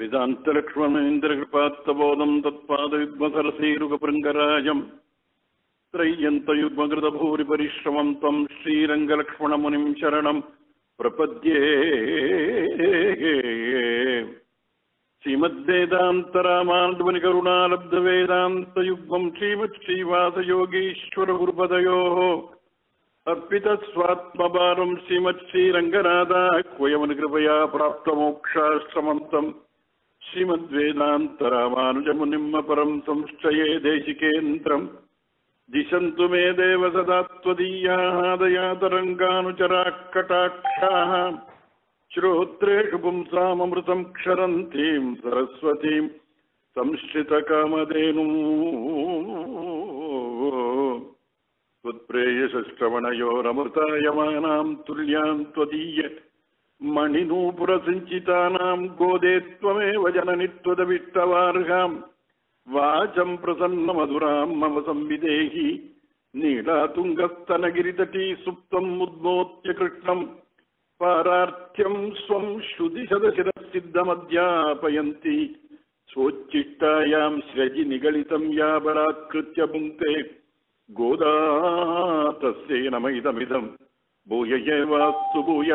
वेदान्तलक्ष्मणेन्द्रकृपात्तबोधम् तत्पादयुग्मसरसीरुगभृङ्गराजम् त्रय्यन्तयुग्मकृतभूरिपरिश्रमम् त्वम् श्रीरङ्गलक्ष्मणमुनिम् शरणम् प्रपद्ये श्रीमद्वेदान्तरामानुजमुनिकरुणालब्धवेदान्तयुग्मम् श्रीमच्छ्रीवासयोगीश्वरगुरुपदयोः अर्पितस्वात्मभारम् श्रीमच्छ्रीरङ्गनाथाह्वयमनुकृपया प्राप्तमोक्षाश्रमन्तम् श्रीमद्वेदान्तरामानुजमुनिम् अपरम् संश्चये देशिकेन्द्रम्। दिशन्तु मे देव सदा त्वदीयाः दयातरङ्गानुचराः कटाक्षाः श्रोत्रेषु पुंसामृतम् क्षरन्तीम् सरस्वतीम् संश्रितकामधेनुम्। त्वत्प्रेयसश्रवणयोरमृतायमानाम् तुल्याम् त्वदीय మణినూపురసించితానాం గోదే త్వమేవ జనని త్వదవిష్టవార్హాం వాచం ప్రసన్నమధురాం మమ సంవిదేహి. నీళాతుంగస్తనగిరితటీ సుప్తం ముద్మోత్య కృష్ణం. పారార్థ్యం స్వం శృతి శతశిరసిద్ధమధ్యాపయంతి సోచ్చిష్టాయాం స్రజి నిగళితం యా బలాత్కృత్య పుంక్తే గోదా తస్యై నమైదమిదం భూయయేవాస్తు భూయ.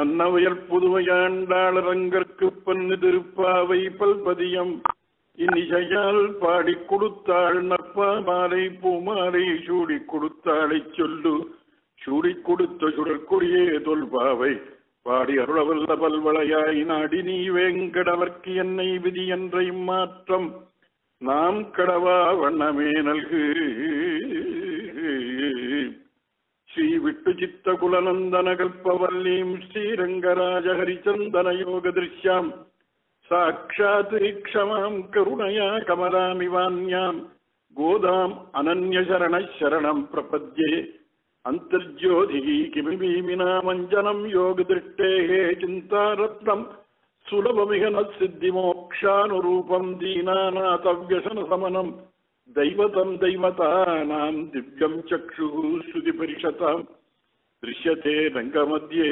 அன்னவயல் புதுமையாண்டாளரங்கற்கு பன்னு திருப்பாவை பல்பதியம். இனிசையால் பாடி கொடுத்தாள் நப்பா மாலை பூமாலை சூடி கொடுத்தாளை சொல்லு. சூடி கொடுத்த சுடற்கொடியே தொல்பாவை. பாடி அருளவல்ல பல்வளையாய் நாடி நீ வேங்கடவர்க்கு என்னை விதி என்ற மாற்றம் நாம் கடவா வண்ணமே நல்கு. ஸ்ரீ விட்டுச்சித்த குலநந்தன கல்பவல்லீம் ஸ்ரீரங்கராஜ ஹரிச்சந்தன யோக திருஷ்யாம் சாட்சாத் ரிக்ஷமாம் கருணையா கமலாமிவான்யாம். கோதாம் அனன்யசரண சரணம் பிரபத்யே. அந்தர்ஜோதிகி கிமிபீமினா மஞ்சனம் யோக திருஷ்டேகே சிந்தாரத்னம். சுலபமிக நசித்திமோக்ஷானுரூபம் தீனாநாத வியசன சமனம் दैवतं दैवतानां दिव्यं चक्षुः श्रुतिपरिषतां दृश्यते रङ्गमध्ये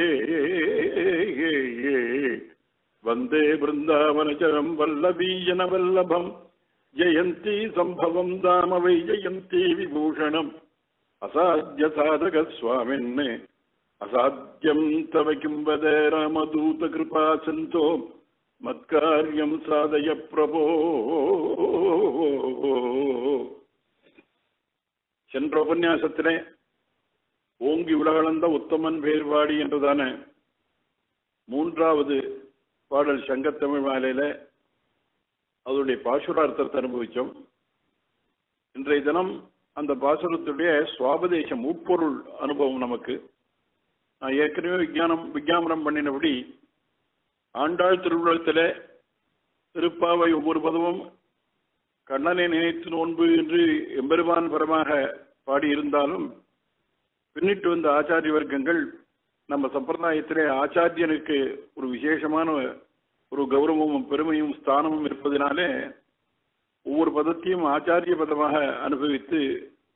वन्दे वृन्दावनचरं वल्लवीजनवल्लभं जयन्ती सम्भवं दाम वै जयन्ती विभूषणम् असाध्यसाधकस्वामिन् असाध्यं तव किं वद रामदूतकृपासन्तो மத்காரியம் சாதய பிரபோ சென்ற உபன்யாசத்திலே ஓங்கி உலகளந்த உத்தமன் பேர்வாடி என்றுதான மூன்றாவது பாடல் சங்கத்தமிழ் மாலையில அதனுடைய பாசுரார்த்தத்தை அனுபவிச்சோம். இன்றைய தினம் அந்த பாசுரத்துடைய சுவாபதேசம் உட்பொருள் அனுபவம் நமக்கு. நான் ஏற்கனவே விஞ்ஞானம் விஞ்ஞாபனம் பண்ணினபடி ஆண்டாள் திருவுலகத்தில் திருப்பாவை ஒவ்வொரு பதமும் கண்ணனை நினைத்து நோன்பு என்று எம்பெருமான் பரமாக பாடியிருந்தாலும் பின்னிட்டு வந்த ஆச்சாரிய வர்க்கங்கள் நம்ம சம்பிரதாயத்திலே ஆச்சாரியனுக்கு ஒரு விசேஷமான ஒரு கௌரவமும் பெருமையும் ஸ்தானமும் இருப்பதினாலே ஒவ்வொரு பதத்தையும் ஆச்சாரிய பதமாக அனுபவித்து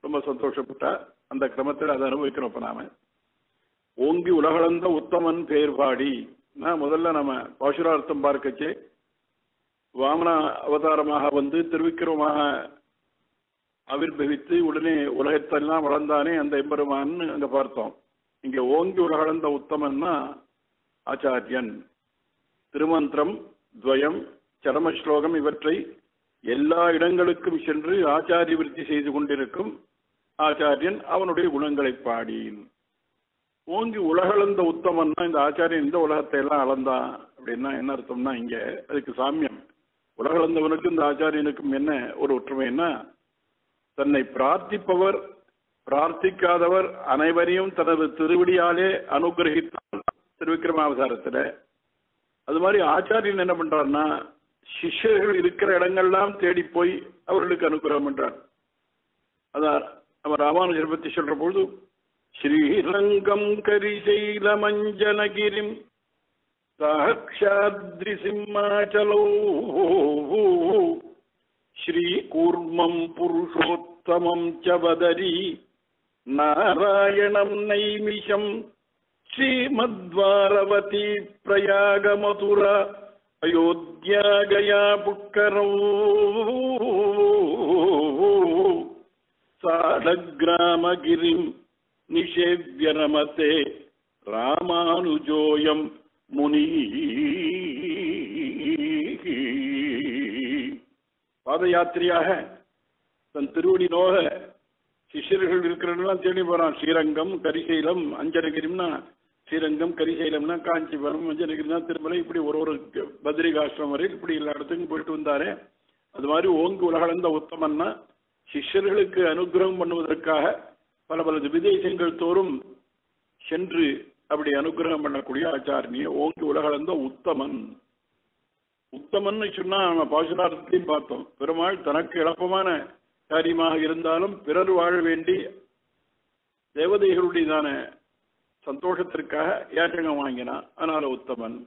ரொம்ப சந்தோஷப்பட்டா அந்த கிரமத்தில் அதை அனுபவிக்கிறோம் இப்ப நாம. ஓங்கி உலகளந்த உத்தமன் பேர்பாடி முதல்ல நம்ம பாசுரார்த்தம் பார்க்கச்சே. வாமன அவதாரமாக வந்து திருவிக்கிரமாக அவிர்பவித்து உடனே உலகத்தெல்லாம் வளர்ந்தானே அந்த எம்பெருமான்னு அங்க பார்த்தோம். இங்க ஓங்கி உலகளந்த உத்தமன்னா ஆச்சாரியன். திருமந்திரம் துவயம் சரமஸ்லோகம் இவற்றை எல்லா இடங்களுக்கும் சென்று ஆச்சாரிய விருத்தி செய்து கொண்டிருக்கும் ஆச்சாரியன் அவனுடைய குணங்களை பாடியின் ஓங்கி உலகளந்த உத்தமன்னா இந்த ஆச்சாரியன். இந்த உலகத்தை எல்லாம் அளந்தான் அப்படின்னா என்ன அர்த்தம்னா இங்க அதுக்கு சாமியம். உலகளந்தவனுக்கும் இந்த ஆச்சாரியனுக்கும் என்ன ஒரு ஒற்றுமைன்னா தன்னை பிரார்த்திப்பவர் பிரார்த்திக்காதவர் அனைவரையும் தனது திருவடியாலே அனுகிரகித்தார் திருவிக்கிரமாவதாரத்துல அது மாதிரி ஆச்சாரியன் என்ன பண்றாருன்னா சிஷ்யர்கள் இருக்கிற இடங்கள்லாம் தேடி போய் அவர்களுக்கு அனுகிரகம் பண்றார். அதான் நம்ம ராமானுஜர் பத்தி சொல்ற பொழுது శ్రీరంగం కరిశైలమంజనగిరిం సాక్షాద్రిసింహాచలో శ్రీకూర్మం పురుషోత్తమం చ వదరీ నారాయణం నైమిషం శ్రీమద్వారవతీ ప్రయాగమధుర అయోధ్యాగయా పుక్కరౌ సాడగ్రామగిరిం நிஷேவிய நமத்தே ராமானுஜோயம் முனி பாத யாத்திரையாக தன் திருவடி நோக சிஷியர்கள் இருக்கிறவங்களாம் தேடி போறான். ஸ்ரீரங்கம் கரிசைலம் அஞ்சனகிரிம்னா ஸ்ரீரங்கம் கரிசைலம்னா காஞ்சிபுரம் அஞ்சனகிரினா திருமலை இப்படி ஒரு ஒரு பத்ரிகாசிரம் வரை இப்படி எல்லா இடத்துக்கும் போயிட்டு வந்தாரு. அது மாதிரி ஓங்கு உலகளந்த உத்தமன்னா சிஷ்யர்களுக்கு அனுகிரகம் பண்ணுவதற்காக பல பல விதேசங்கள் தோறும் சென்று அப்படி அனுகிரகம் பண்ணக்கூடிய ஆச்சாரணிய ஓங்கி உலகளந்த உத்தமன். உத்தமன் சொன்னா நம்ம பாசுரார்த்தத்தையும் பார்த்தோம். பெருமாள் தனக்கு இழப்பமான காரியமாக இருந்தாலும் பிறர் வாழ வேண்டி தேவதைகளுடையதான சந்தோஷத்திற்காக ஏற்றகம் வாங்கினான். அதனால உத்தமன்.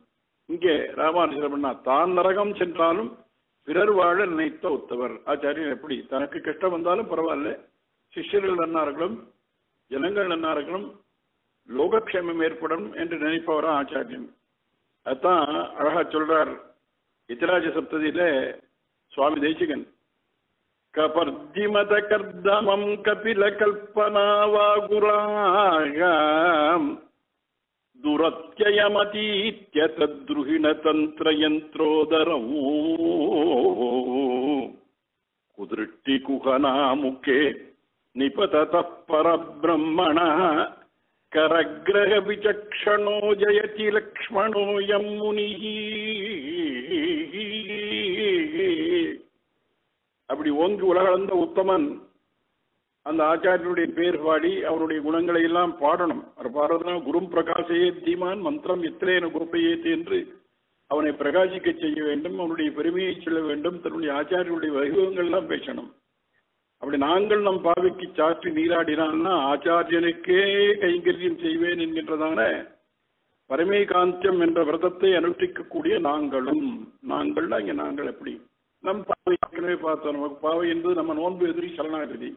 இங்கே ராமானுஜரமன்னா தான் நரகம் சென்றாலும் பிறர் வாழ நினைத்த உத்தவர். ஆச்சாரியன் எப்படி? தனக்கு கஷ்டம் வந்தாலும் பரவாயில்ல. சிஷ்யர்கள் நன்னார்களும் ஜனங்கள் நன்னார்களும் லோகக்ஷேமம் ஏற்படும் என்று நினைப்பவரா ஆச்சாரியன். அதான் அழகா சொல்றார். இத்திராஜ சப்ததியில சுவாமி தேசிகன். கபர்திமத கர்தமம் கபில கல்பனாவாகுராகாம். துரத்யயமதீத்ய தத்ருஹிண தந்திரயந்திரோதரம். குதிருட்டி குகனா முக்கே பரபிரம்மண கரகிரக விசக்ஷணோ ஜயதி லக்ஷ்மணோயம் முனி அப்படி ஓங்கி உலகளந்த உத்தமன் அந்த ஆச்சாரியனுடைய பேர் பாடி அவருடைய குணங்களை எல்லாம் பாடணும். அவர் பாடுறதுனா குரும் பிரகாசையே தீமான் மந்திரம் எத்திரேன கோப்பையேத்து என்று அவனை பிரகாசிக்க செய்ய வேண்டும் அவனுடைய பெருமையை சொல்ல வேண்டும் தன்னுடைய ஆச்சாரியனுடைய வைபவங்கள் எல்லாம் பேசணும். அப்படி நாங்கள் நம் பாவிக்கு சாற்றி நீராடினால்னா ஆச்சாரியனுக்கே கைங்கரியம் செய்வேன் என்கின்றதான பரமேகாந்தியம் என்ற விரதத்தை அனுஷ்டிக்கக்கூடிய நாங்களும். நாங்கள் இங்க நாங்கள் எப்படி? நம் பாவை ஏற்கனவே பார்த்தோம். நமக்கு பாவை என்பது நம்ம நோன்பு எதிரி சரணாகிருதி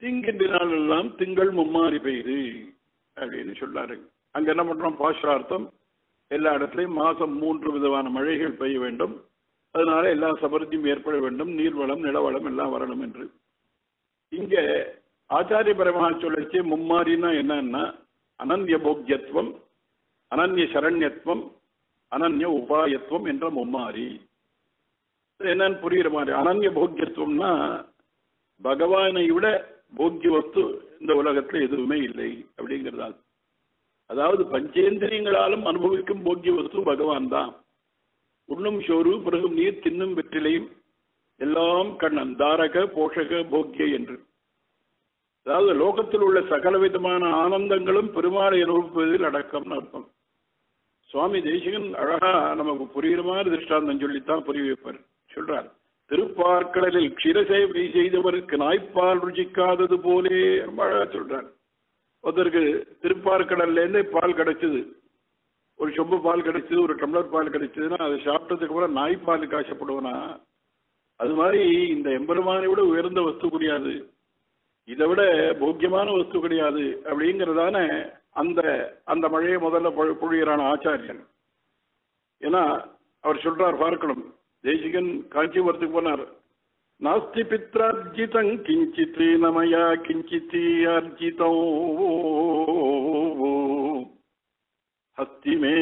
திங்கின்ற நாள் எல்லாம் திங்கள் மும்மாறி பெய்து அப்படின்னு சொல்லாரு. அங்க என்ன பண்றோம்? பாஷார்த்தம் எல்லா இடத்துலையும் மாசம் மூன்று விதமான மழைகள் பெய்ய வேண்டும். அதனால எல்லா சமர்த்தியும் ஏற்பட வேண்டும். நீர்வளம் நிலவளம் எல்லாம் வரணும் என்று. இங்க ஆச்சாரிய பரமாக சுழற்சி மும்மாறினா என்னன்னா அனன்ய போக்யத்துவம் அனன்ய சரண்யத்துவம் அனன்ய உபாயத்துவம் என்ற மும்மாரி. என்னன்னு புரியுற மாதிரி. அனன்ய போக்கியத்துவம்னா பகவானை விட போக்கிய வஸ்து இந்த உலகத்துல எதுவுமே இல்லை அப்படிங்கிறதா அதாவது பஞ்சேந்திரியங்களாலும் அனுபவிக்கும் போக்கிய வஸ்து பகவான் தான் உண்ணும் சோறு பிறகும் நீர் தின்னும் வெற்றிலையும் எல்லாம் கண்ணன் தாரக போஷக போக்கிய என்று. அதாவது லோகத்தில் உள்ள சகல விதமான ஆனந்தங்களும் பெருமாளை அனுபவிப்பதில் அடக்கம்னு அர்த்தம். சுவாமி தேசிகன் அழகா நமக்கு புரியுற மாதிரி திருஷ்டாந்தம் சொல்லித்தான் புரிய வைப்பார். சொல்றார் திருப்பார்க்கடலில் க்ஷீரசேவை செய்தவருக்கு நாய்ப்பால் ருச்சிக்காதது போலே ரொம்ப அழகா சொல்றார். ஒருத்தருக்கு திருப்பார்க்கடல்ல இருந்தே பால் கிடைச்சது. ஒரு சொம்பு பால் கிடைச்சது ஒரு டம்ளர் பால் கிடைச்சதுன்னா அதை சாப்பிட்டதுக்கு அப்புறம் பால் காசப்படுவனா அது மாதிரி இந்த எம்பெருமானை விட உயர்ந்த வஸ்து கிடையாது. இதை விட போக்கியமான வஸ்து கிடையாது அப்படிங்கிறதான அந்த அந்த மழையை முதல்ல பொழு- ஆச்சாரியன். ஏன்னா அவர் சொல்றார் பார்க்கணும். தேசிகன் காஞ்சிபுரத்துக்கு போனார். நாஸ்தி பித்ரார்ஜிதம் கிஞ்சித் நமயா கிஞ்சித் அர்ஜிதோ. ஹஸ்தி மே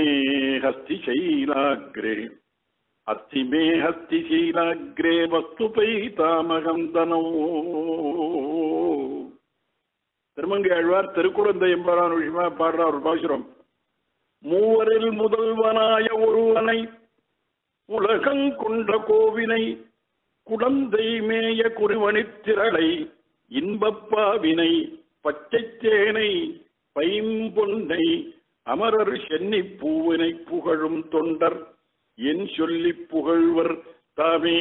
ஹஸ்தி சைலாகிரே அஸ்தி மே ஹஸ்தி வஸ்து பைதாமகம் தனோ திருமங்கை ஆழ்வார் திருக்குழந்தை எம்பரான் விஷயமா பாடுறார் ஒரு பாசுரம். மூவரில் முதல்வனாய ஒருவனை உலகங்கொண்ட கோவினை குடந்தை மேய குருவனித்திரளை இன்பப்பாவினை பச்சைத் தேனை பைம்பொன்னை அமரர் சென்னி பூவினை புகழும் தொண்டர் என் சொல்லி புகழ்வர் தாமே.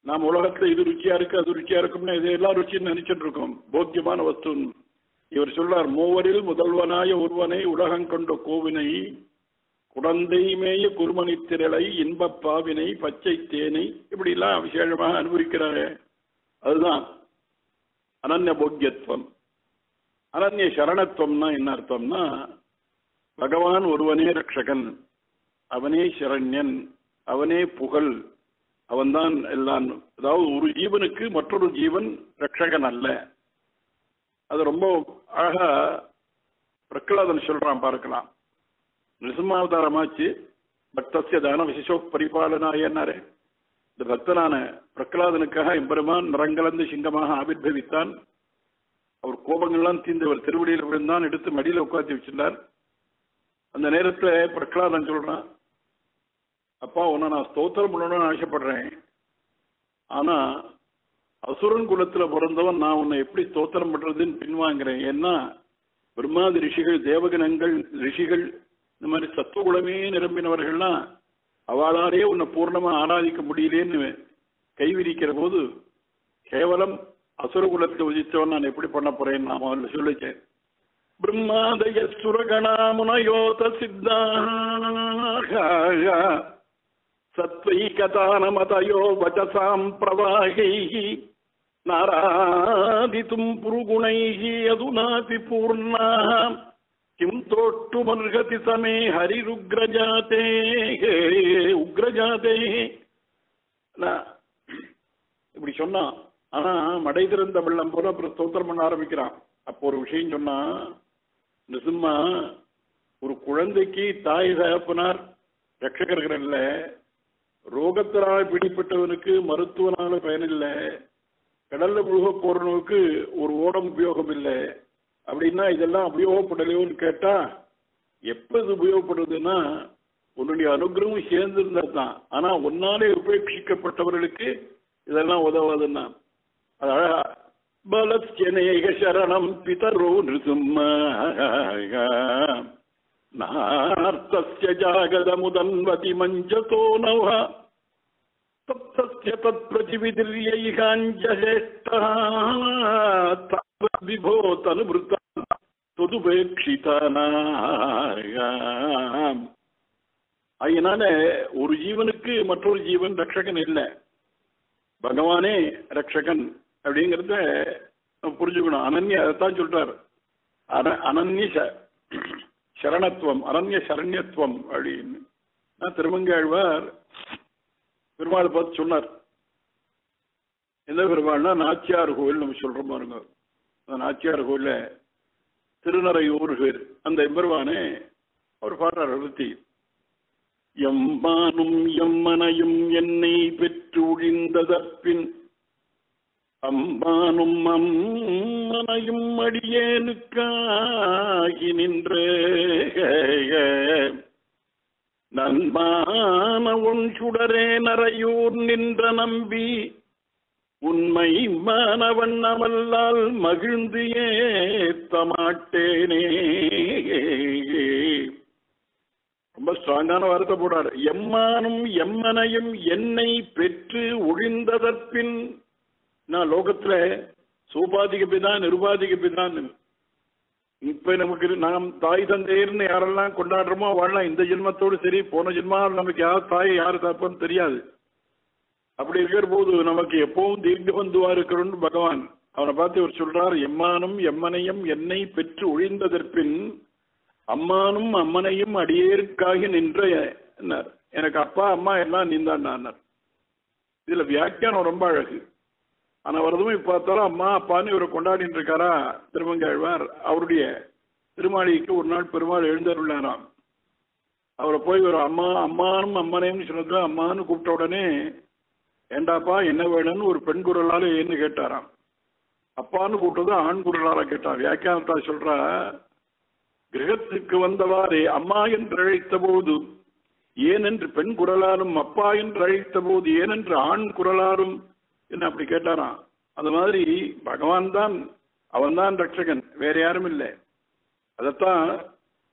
நாம் உலகத்துல இது ருச்சியா இருக்கு அது ருச்சியா இருக்கும்னு இது எல்லாம் ருச்சின்னு நினைச்சிட்டு இருக்கோம். போக்கியமான வஸ்து இவர் சொல்றார் மூவரில் முதல்வனாய ஒருவனை உலகம் கொண்ட கோவினை குழந்தைமேய குருமணி திரளை இன்பப் பாவினை பச்சை தேனை இப்படி எல்லாம் விசேஷமாக அனுபவிக்கிறாரு. அதுதான் அனன்ய போக்கியத்துவம். அனன்ய சரணத்துவம்னா என்ன அர்த்தம்னா பகவான் ஒருவனே ரட்சகன் அவனே சரண்யன் அவனே புகழ் அவன்தான் எல்லாம். அதாவது ஒரு ஜீவனுக்கு மற்றொரு ஜீவன் ரட்சகன் அல்ல. அது ரொம்ப அழகா பிரகலாதன் சொல்றான் பார்க்கலாம். நிருசிம்மாவதாரமாச்சு பக்தசிய தான விசேஷோ பரிபாலனாயன்னாரே இந்த பக்தனான பிரகலாதனுக்காக எம்பெருமான் நிறங்கலந்து சிங்கமாக ஆவிர்பவித்தான் அவர் கோபங்கள்லாம் தீர்ந்து அவர் திருவடியில் விழுந்தான் எடுத்து மடியில் உட்காந்து வச்சிருந்தார். அந்த நேரத்தில் பிரகலாதன் சொல்றான் அப்பா உன்னை நான் ஸ்தோத்திரம் பண்ணணும்னு ஆசைப்படுறேன். ஆனா அசுரன் குலத்துல பிறந்தவன் நான் உன்னை எப்படி ஸ்தோத்திரம் பண்றதுன்னு பின்வாங்கிறேன். ஏன்னா பிரம்மாதி ரிஷிகள் தேவகணங்கள் ரிஷிகள் இந்த மாதிரி சத்துவகுலமே நிரம்பினவர்கள்லாம் அவளாரே உன்னை பூர்ணமா ஆராதிக்க முடியலேன்னு கைவிரிக்கிற போது கேவலம் அசுரகுலத்தை உதித்தவன் நான் எப்படி பண்ண போறேன் நான் முதல்ல சொல்லிச்சேன் பிரம்மாதய சுரகணாமுனயோத சித்தாக சத்வைகதானமதயோ வச்சசாம் பிரவாகை. நாராதிதும் புருகுணைः அதுநாதி பூர்ணா கிம் தோட்டுமர்ஹதி சமே ஹரிருக்ரஜாதே. உக்ரஜாதே. நான் இப்படி சொன்னான் ஆனா மடை திறந்த வெள்ளம் போல அப்புறம் ஸ்தோத்திரம் பண்ண ஆரம்பிக்கிறான். அப்போ ஒரு விஷயம் சொன்னா நிசும்மா ஒரு குழந்தைக்கு தாய் தகப்பனார் ரட்சகர்கள் இல்ல ரோகத்தினால் பிடிப்பட்டவனுக்கு மருத்துவனால பயனில்லை கடல்ல முழுக போறவனுக்கு ஒரு ஓடம் உபயோகம் இல்லை அப்படின்னா இதெல்லாம் உபயோகப்படலையோன்னு கேட்டா எப்ப இது உபயோகப்படுதுன்னா உன்னுடைய அனுகிரகம் சேர்ந்திருந்தது தான் ஆனா உன்னாலே உபேட்சிக்கப்பட்டவர்களுக்கு இதெல்லாம் உதவாதுன்னா பலஸ்யநேக சரணம் பிதரோ நிருசும்மா நார்த்தஸ்ய ஜாகதமுதன்வதி மஞ்சசோ நவ தப்தஸ்ய தத்பிரதிவிதிர்யைகாஞ்சேஷ்டா விபோ தனுபிருத்த தொதுபேட்சிதானாம் அதனால ஒரு ஜீவனுக்கு மற்றொரு ஜீவன் ரட்சகன் இல்லை பகவானே ரட்சகன் அப்படிங்கிறத நம்ம புரிஞ்சுக்கணும். அனன்ய அதைத்தான் சொல்றார். அன அனன்ய ச- சரணத்துவம் அனன்ய சரண்யத்துவம் அப்படின்னு. நான் திருமங்காழ்வார் பெருமாள் பார்த்து சொன்னார். எந்த பெருமாள்னா நாச்சியார் கோவில் நம்ம சொல்றோம் பாருங்க. அந்த நாச்சியார் கோவில திருநறையூர் பேர். அந்த எம்பெருவானே அவர் பாடுறார் அழுத்தி எம்மானும் எம்மனையும் என்னை பெற்று ஒழிந்ததற்பின் அம்மானும் அம்மனையும் அடியேனுக்காகி நின்ற நண்பான உன் சுடரே நரையூர் நின்ற நம்பி உண்மை மாணவன் அமல்லால் மகிழ்ந்து ஏத்தமாட்டேனே ரொம்ப ஸ்ட்ராங்கான வார்த்தை போடாரு எம்மானும் எம்மனையும் என்னை பெற்று ஒழிந்ததற்பின் நான் லோகத்துல சோபாதிக பிதான் நிருபாதிக பிதான் இப்ப நமக்கு நாம் தாய் தந்தையர்னு யாரெல்லாம் கொண்டாடுறோமோ வாழலாம் இந்த ஜென்மத்தோடு சரி போன ஜென்மா நமக்கு யார் தாய் யார் தப்புன்னு தெரியாது. அப்படி இருக்கிற போது நமக்கு எப்பவும் தீர்க்க பந்துவா இருக்கிறோம் பகவான் அவனை பார்த்து இவர் சொல்றார் எம்மானும் எம்மனையும் என்னை பெற்று ஒழிந்ததற்பின் அம்மானும் அம்மனையும் அடியேற்காகி நின்ற எனக்கு அப்பா அம்மா எல்லாம் நீந்தான் இதுல வியாக்கியானம் ரொம்ப அழகு. ஆனா வரதுமே பார்த்தாலும் அம்மா அப்பான்னு இவரை கொண்டாடிட்டு இருக்காரா திருமங்காழ்வார் அவருடைய திருமாளிக்கு ஒரு நாள் பெருமாள் எழுந்தருளாராம். அவரை போய் ஒரு அம்மா அம்மானும் அம்மனையும் சொன்னது அம்மான்னு கூப்பிட்ட உடனே ஏண்டாப்பா என்ன வேணும்னு ஒரு பெண் குரலால ஏன்னு கேட்டாராம். அப்பான்னு கூப்பிட்டது ஆண் குரலால கேட்டார் வியாக்கியானத்தா சொல்றா கிரகத்துக்கு வந்தவாறே அம்மா என்று அழைத்த போது ஏனென்று பெண் குரலாலும் அப்பா என்று அழைத்த போது ஏனென்று ஆண் குரலாலும் என்ன அப்படி கேட்டாராம் அந்த மாதிரி பகவான் தான் அவன் தான் ரட்சகன் வேற யாரும் இல்லை. அதத்தான்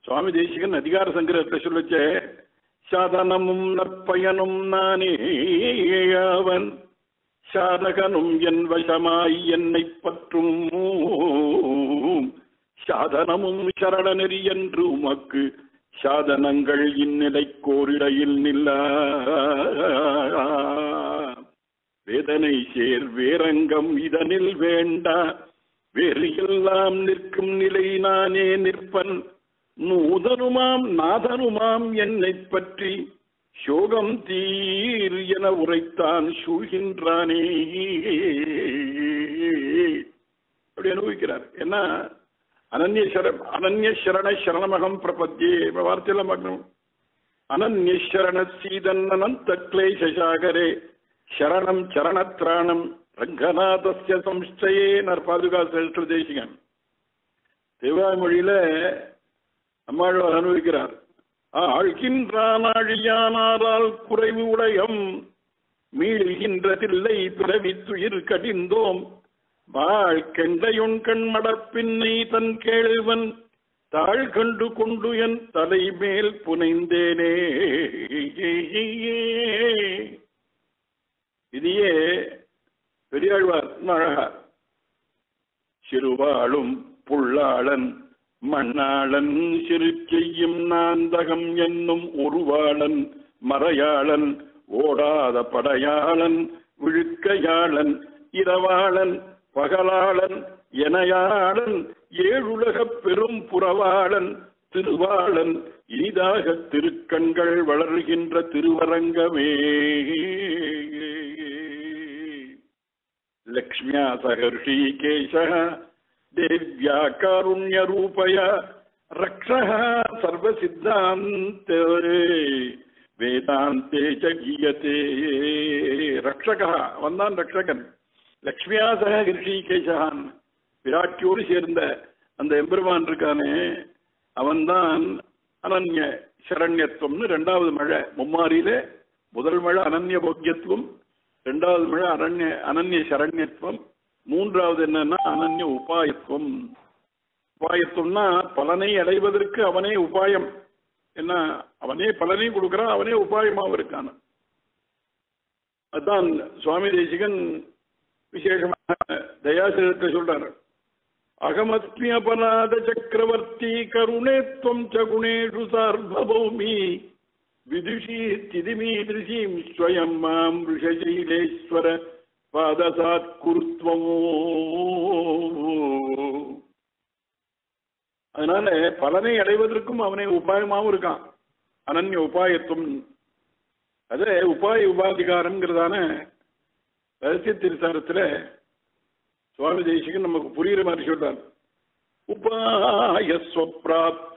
சுவாமி தேசிகன் அதிகார சங்கிரகத்தை சொல்லச்சே சாதனமும் நற்பயனும் நானே அவன் சாதகனும் என் வசமாய் என்னை பற்றும் சாதனமும் சரணநெறி என்று உமக்கு சாதனங்கள் இந்நிலை கோரிடையில் நில்லா வேதனை சேர் வேரங்கம் இதனில் வேண்டா. வேறு எல்லாம் நிற்கும் நிலை நானே நிற்பன். நூதனுமாம் நாதனுமாம் என்னை பற்றி சோகம் தீர் என உரைத்தான் சூழ்கின்றானே. அப்படி அனுபவிக்கிறார். ஏன்னா அனன்ய சரண சரணமகம் பிரபத்தியே இப்ப வார்த்தையெல்லாம் பார்க்கணும். அனன்ய சீதன் அனந்த கிளேசாகரே சரணம் சரணத்ராணம் ரங்கநாதஸ்ய சம்ஸ்டயே நற்பாதுகா செலுத்த தேசிகன். தேவாமொழியில அம்மாழ்வார் அனுபவிக்கிறார். ஆழ்கின்றான் ஆழியானாரால் குறைவு உடையம் மீழ்கின்றதில்லை பிறவித்துயிர் கடிந்தோம். வாழ் கெண்டையுன் கண்மடப்பின்னை தன் கேள்வன் தாழ் கண்டு கொண்டு என் தலைமேல் புனைந்தேனே. இதையே பெரியாழ்வார் அழகார் சிறுவாளும் புல்லாளன் மண்ணாளன் சிறு செய்யும் நாந்தகம் என்னும் உருவாளன் மறையாளன் ஓடாத படையாளன் விழுக்கையாளன் இரவாளன் பகலாளன் எனையாளன் ஏழுலகப் பெரும் புறவாளன் திருவாளன் இனிதாக திருக்கண்கள் வளர்கின்ற திருவரங்கமே. லக்ஷ்மியா சகர்ஷிகேஷ தேவ்யா காருண்யரூபய ரக்ஷः சர்வசித்தாந்தே வேதாந்தே ச கீயத்தே ரக்ஷகா வந்தான் ரக்ஷகன் லக்ஷ்மியா சக கிருஷிகேஷான் விராட்டியோடு சேர்ந்த அந்த எம்பெருமான் இருக்கானே அவன்தான் அனன்ய சரண்யத்துவம்னு ரெண்டாவது மழை மும்மாரியில முதல் மழை அனன்ய போக்கியத்துவம் ரெண்டாவது மழை அரண்ய அனன்ய சரண்யத்துவம் மூன்றாவது என்னன்னா அனன்ய உபாயத்துவம். உபாயத்துவம்னா பலனை அடைவதற்கு அவனே உபாயம். என்ன? அவனே பலனையும் கொடுக்கிறான் அவனே உபாயமாக இருக்கான். அதான் சுவாமி தேசிகன் விசேஷமாக தயாசிரத்தை சொல்றார். அகமஸ்மி அபராத சக்கரவர்த்தி கருணேத்வம் சகுணேஷு சார்பௌமி சார்வபௌமி ஸ்வயம் மாம் ரிஷசைலேஸ்வர பாதசாத் குருத்வமோ அதனால பலனை அடைவதற்கும் அவனை உபாயமாகவும் இருக்கான். அனன்ய உபாயத்துவம். அது உபாய உபாதிகாரம்ங்கிறதான ரகசிய திருசாரத்துல சுவாமி தேசிகன் நமக்கு புரியுற மாதிரி சொல்றார். உபாயஸ்வப்ராப்தே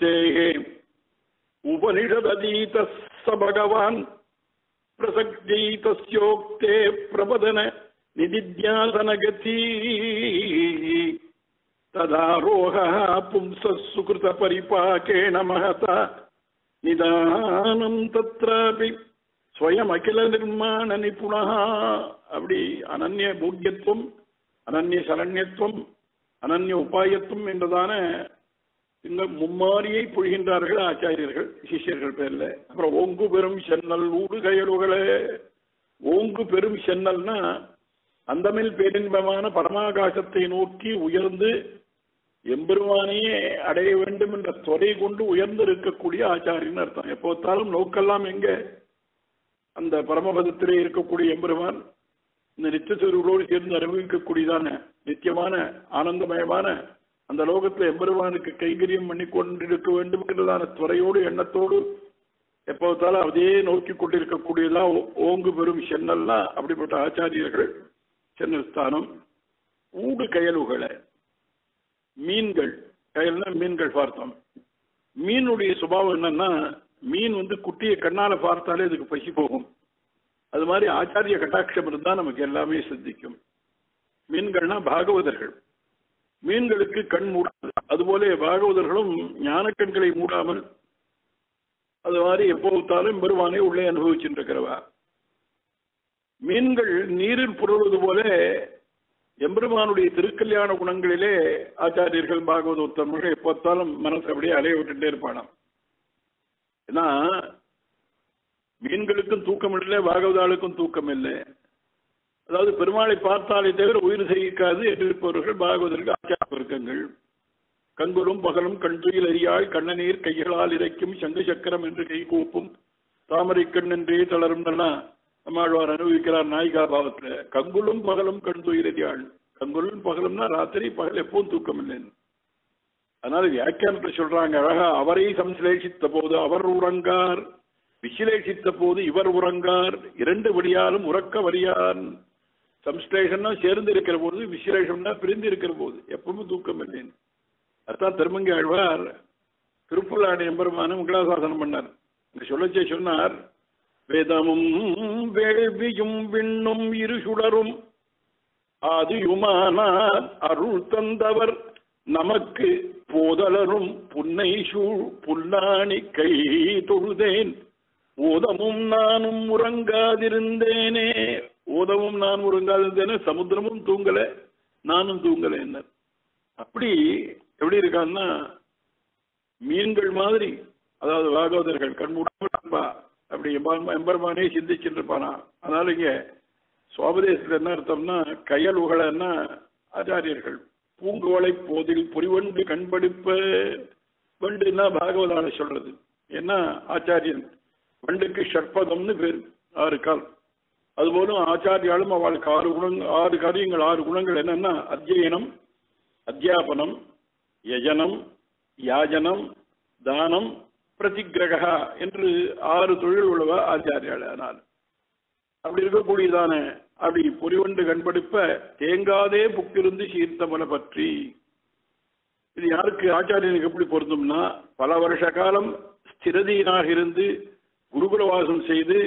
உபனிஷதீத ச பகவான் பிரசக்தீதஸ்யோக்தே பிரபதன நிதித்தியாசன கதி ததாரோக பும்ச சுகிருத பரிபாகேண மகதா நிதானம் தத்ராபி ஸ்வயம் அகில நிர்மாண நிபுணா அப்படி அனன்ய பூக்கியத்துவம் அனன்ய சரண்யத்துவம் அனன்ய உபாயத்துவம் என்றதான இந்த மும்மாரியை பொழிகின்றார்கள் ஆச்சாரியர்கள் சிஷ்யர்கள் பேர்ல. அப்புறம் ஓங்கு பெரும் சென்னல் ஊடு கையலுகளே. ஓங்கு பெரும் சென்னல்னா அந்தமில் பேரின்பமான பரமாகாசத்தை நோக்கி உயர்ந்து எம்பெருமானையே அடைய வேண்டும் என்ற துறை கொண்டு உயர்ந்து இருக்கக்கூடிய ஆச்சாரியன் அர்த்தம் எப்போத்தாலும் நோக்கெல்லாம் எங்க? அந்த பரமபதத்திலே இருக்கக்கூடிய எம்பெருமான் இந்த நித்தியஸ்வரூபோடு சேர்ந்து அனுபவிக்கக்கூடியதான நித்தியமான ஆனந்தமயமான அந்த லோகத்தில் எம்பெருமானுக்கு கைகரியம் பண்ணி கொண்டிருக்க வேண்டும் என்றதான துறையோடு எண்ணத்தோடு எப்போதாலும் அதே நோக்கி கொண்டிருக்கக்கூடியதா ஓங்கு பெரும் சென்னல்லாம் அப்படிப்பட்ட ஆச்சாரியர்கள் சென்னல் ஸ்தானம் ஊடு கயலுகளை மீன்கள் கயல்னா மீன்கள் பார்த்தோம். மீனுடைய சுபாவம் என்னன்னா மீன் வந்து குட்டியை கண்ணால பார்த்தாலே அதுக்கு பசி போகும். அது மாதிரி ஆச்சாரிய கட்டாட்சம் இருந்தால் நமக்கு எல்லாமே சித்திக்கும். மீன்கள்னா பாகவதர்கள். மீன்களுக்கு கண் மூடாது. அதுபோல பாகவதர்களும் ஞான கண்களை மூடாமல் அது மாதிரி எப்போத்தாலும் பெருமானை உள்ளே அனுபவிச்சுருக்கிறவா மீன்கள் நீரில் புரள்வது போல எம்பெருமானுடைய திருக்கல்யாண குணங்களிலே ஆச்சாரியர்கள் பாகவத உத்தமர்கள் எப்போத்தாலும் மனசு அப்படியே அலைய விட்டுட்டே இருப்பானாம். ஏன்னா மீன்களுக்கும் தூக்கம் இல்லை பாகவதாளுக்கும் தூக்கம் இல்லை அதாவது பெருமாளை பார்த்தாலே தவிர உயிர் செய்யிக்காது என்றிருப்பவர்கள் பாகவதற்கு ஆச்சார கங்குலும் பகலும் கண்துயில் அறியாள் கண்ணநீர் கைகளால் இறைக்கும் சங்கு சக்கரம் என்று கை கூப்பும். தாமரை கண்ணென்றே தளரும் நம்மாழ்வார் அனுபவிக்கிறார் நாயிகா பாவத்துல. கங்குலும் பகலும் கண் துயிரதியாள் கங்குலும் பகலும்னா ராத்திரி பகல் எப்பவும் தூக்கம் இல்லைன்னு அதனால வியாக்கியானத்தை சொல்றாங்க அழகா அவரை சம்சிலேஷித்த போது அவர் உறங்கார். விசிலேஷித்த போது இவர் உறங்கார். இரண்டு வழியாலும் உறக்க வரியான். சம்ஸ்லேஷன்னா சேர்ந்து இருக்கிற போது விசேஷம்னா பிரிந்து இருக்கிற போது எப்பவும் தூக்கம் இல்லைன்னு அதான் திருமங்கி ஆழ்வார் திருப்புலாடி எம்பெருமான மங்களாசாசனம் பண்ணார். இங்க சொல்லச்சே சொன்னார் வேதமும் வேள்வியும் விண்ணும் இரு சுடரும். ஆதியுமானார் அருள் தந்தவர். நமக்கு போதலரும் புன்னை சூழ் புல்லாணி கை தொழுதேன். ஓதமும் நானும் உறங்காதிருந்தேனே. ஓதமும் நான் உறங்காதிருந்தேனே சமுத்திரமும் தூங்கல நானும் தூங்கல என்ன அப்படி எப்படி இருக்கான்னா மீன்கள் மாதிரி அதாவது பாகவதர்கள் கண்மூடப்பா அப்படி எம்பெருமா- எம்பெருமானே சிந்திச்சுட்டு இருப்பானா அதனால இங்க சுவாபதேசத்துல என்ன அர்த்தம்னா கையல் உகலன்னா ஆச்சாரியர்கள் பூங்கோலை போதில் புரிவண்டு கண்படிப்ப வண்டுன்னா பாகவதான சொல்றது. ஏன்னா ஆச்சாரியன் வண்டுக்கு ஷற்பதம்னு பேர் ஆறு கால். அதுபோல ஆச்சாரியாலும் அவளுக்கு ஆறு குணங் ஆறு காரியங்கள் ஆறு குணங்கள் என்னன்னா அத்தியனம் அத்தியாபனம் யஜனம் யாஜனம் தானம் பிரதிகிரகா என்று ஆறு தொழில் உள்ளவா ஆச்சாரியாள் ஆனால். அப்படி இருக்கக்கூடியதான அப்படி பொறிவண்டு கண்படுப்ப தேங்காதே புக்கிருந்து சீர்த்தமன பற்றி. இது யாருக்கு ஆச்சாரியனுக்கு எப்படி பொருந்தும்னா பல வருஷ காலம் ஸ்திரதீனாக இருந்து குருகுலவாசம் செய்து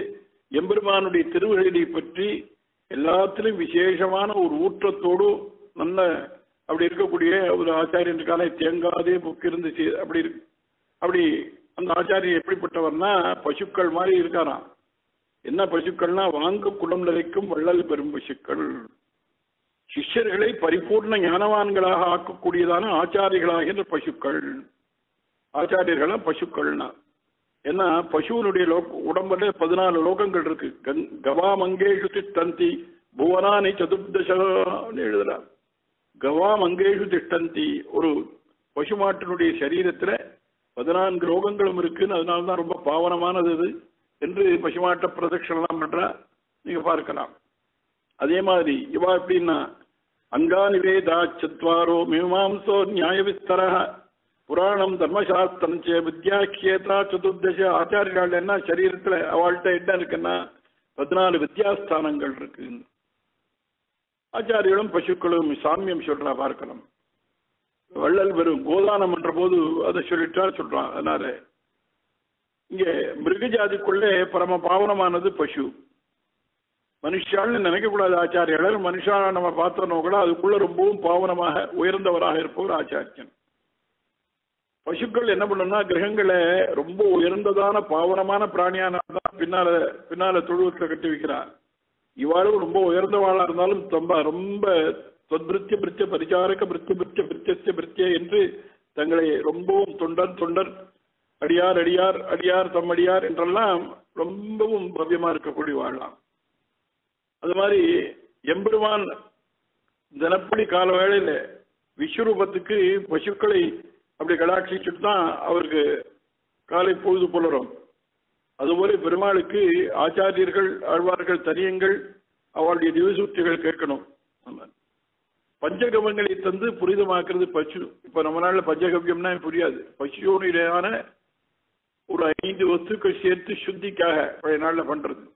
எம்பெருமானுடைய திருவுகளை பற்றி எல்லாத்திலும் விசேஷமான ஒரு ஊற்றத்தோடு நல்ல அப்படி இருக்கக்கூடிய ஒரு ஆச்சாரியனுக்கான தேங்காதே புக்கிருந்து அப்படி இருக்கு. அப்படி அந்த ஆச்சாரியன் எப்படிப்பட்டவர்னா பசுக்கள் மாதிரி இருக்காராம். என்ன பசுக்கள்னா வாங்க குளம் நிறைக்கும் வள்ளல் பெரும் பசுக்கள். சிஷ்யர்களை பரிபூர்ண ஞானவான்களாக ஆக்கக்கூடியதான ஆச்சாரிகளாகின்ற பசுக்கள். ஆச்சாரியர்களா பசுக்கள்னா. ஏன்னா பசுவனுடைய உடம்புல பதினாலு லோகங்கள் இருக்கு. கங்- கவா மங்கேஷு திஷ்டந்தி புவனானி சதுர்தசன்னு எழுதுறார் கவா மங்கேஷு திஷ்டந்தி ஒரு பசுமாட்டினுடைய சரீரத்துல பதினான்கு ரோகங்களும் இருக்குன்னு அதனால்தான் ரொம்ப பாவனமானது இது என்று பசுமாட்ட பிரதட்சணம் பண்றா. நீங்க பார்க்கலாம். அதே மாதிரி இவா எப்படின்னா அங்கானிவேதா சத்வாரோ மீமாம்சோ நியாய விஸ்தரா புராணம் தர்மசாஸ்திரம் சே கேதா சதுர்தச ஆச்சாரியாள் என்ன சரீரத்துல அவள்கிட்ட என்ன இருக்குன்னா பதினாலு வித்யாஸ்தானங்கள் இருக்கு. ஆச்சாரியர்களும் பசுக்களும் சாமியம் சொல்றா பார்க்கலாம் வள்ளல் வெறும் கோதானம் என்ற போது அதை சொல்லிட்டா சொல்றான் அதனால. இங்கே மிருக ஜாதிக்குள்ளே பரம பாவனமானது பசு. மனுஷால்னு நினைக்கக்கூடாது ஆச்சாரியர்கள் மனுஷான நம்ம பார்த்தோம்னா கூட அதுக்குள்ள ரொம்பவும் பாவனமாக உயர்ந்தவராக இருப்பவர் ஆச்சாரியன். பசுக்கள் என்ன பண்ணும்னா கிரகங்களை ரொம்ப உயர்ந்ததான பாவனமான பிராணியான தான் பின்னால பின்னால தொழுவத்தில் கட்டி வைக்கிறார். இவாளும் ரொம்ப உயர்ந்தவாளா இருந்தாலும் ரொம்ப ரொம்ப தொத்ருத்திய பிரிச்ச பரிசாரக பிரித்திய பிரிச்ச பிரித்திய பிரித்திய என்று தங்களை ரொம்பவும் தொண்டர் தொண்டர் அடியார் அடியார் அடியார் தம்மடியார் என்றெல்லாம் ரொம்பவும் பவ்யமா இருக்கக்கூடிய வாழலாம் அது மாதிரி எம்பெருமான் தினப்படி கால வேளையில விஸ்வரூபத்துக்கு பசுக்களை அப்படி கடாட்சிச்சுட்டு தான் அவருக்கு காலை பொழுது புலரும். அதுபோல பெருமாளுக்கு ஆச்சாரியர்கள் ஆழ்வார்கள் தனியங்கள் அவருடைய திவசூத்திகள் கேட்கணும். ஆமா. தந்து புரிதமாக்குறது பசு. இப்ப நம்ம நாள்ல பஞ்சகவ்யம்னா புரியாது. பசுவோடையான ஒரு ஐந்து வஸ்துக்கள் சேர்த்து சுத்திக்காக பழைய நாள்ல பண்றது.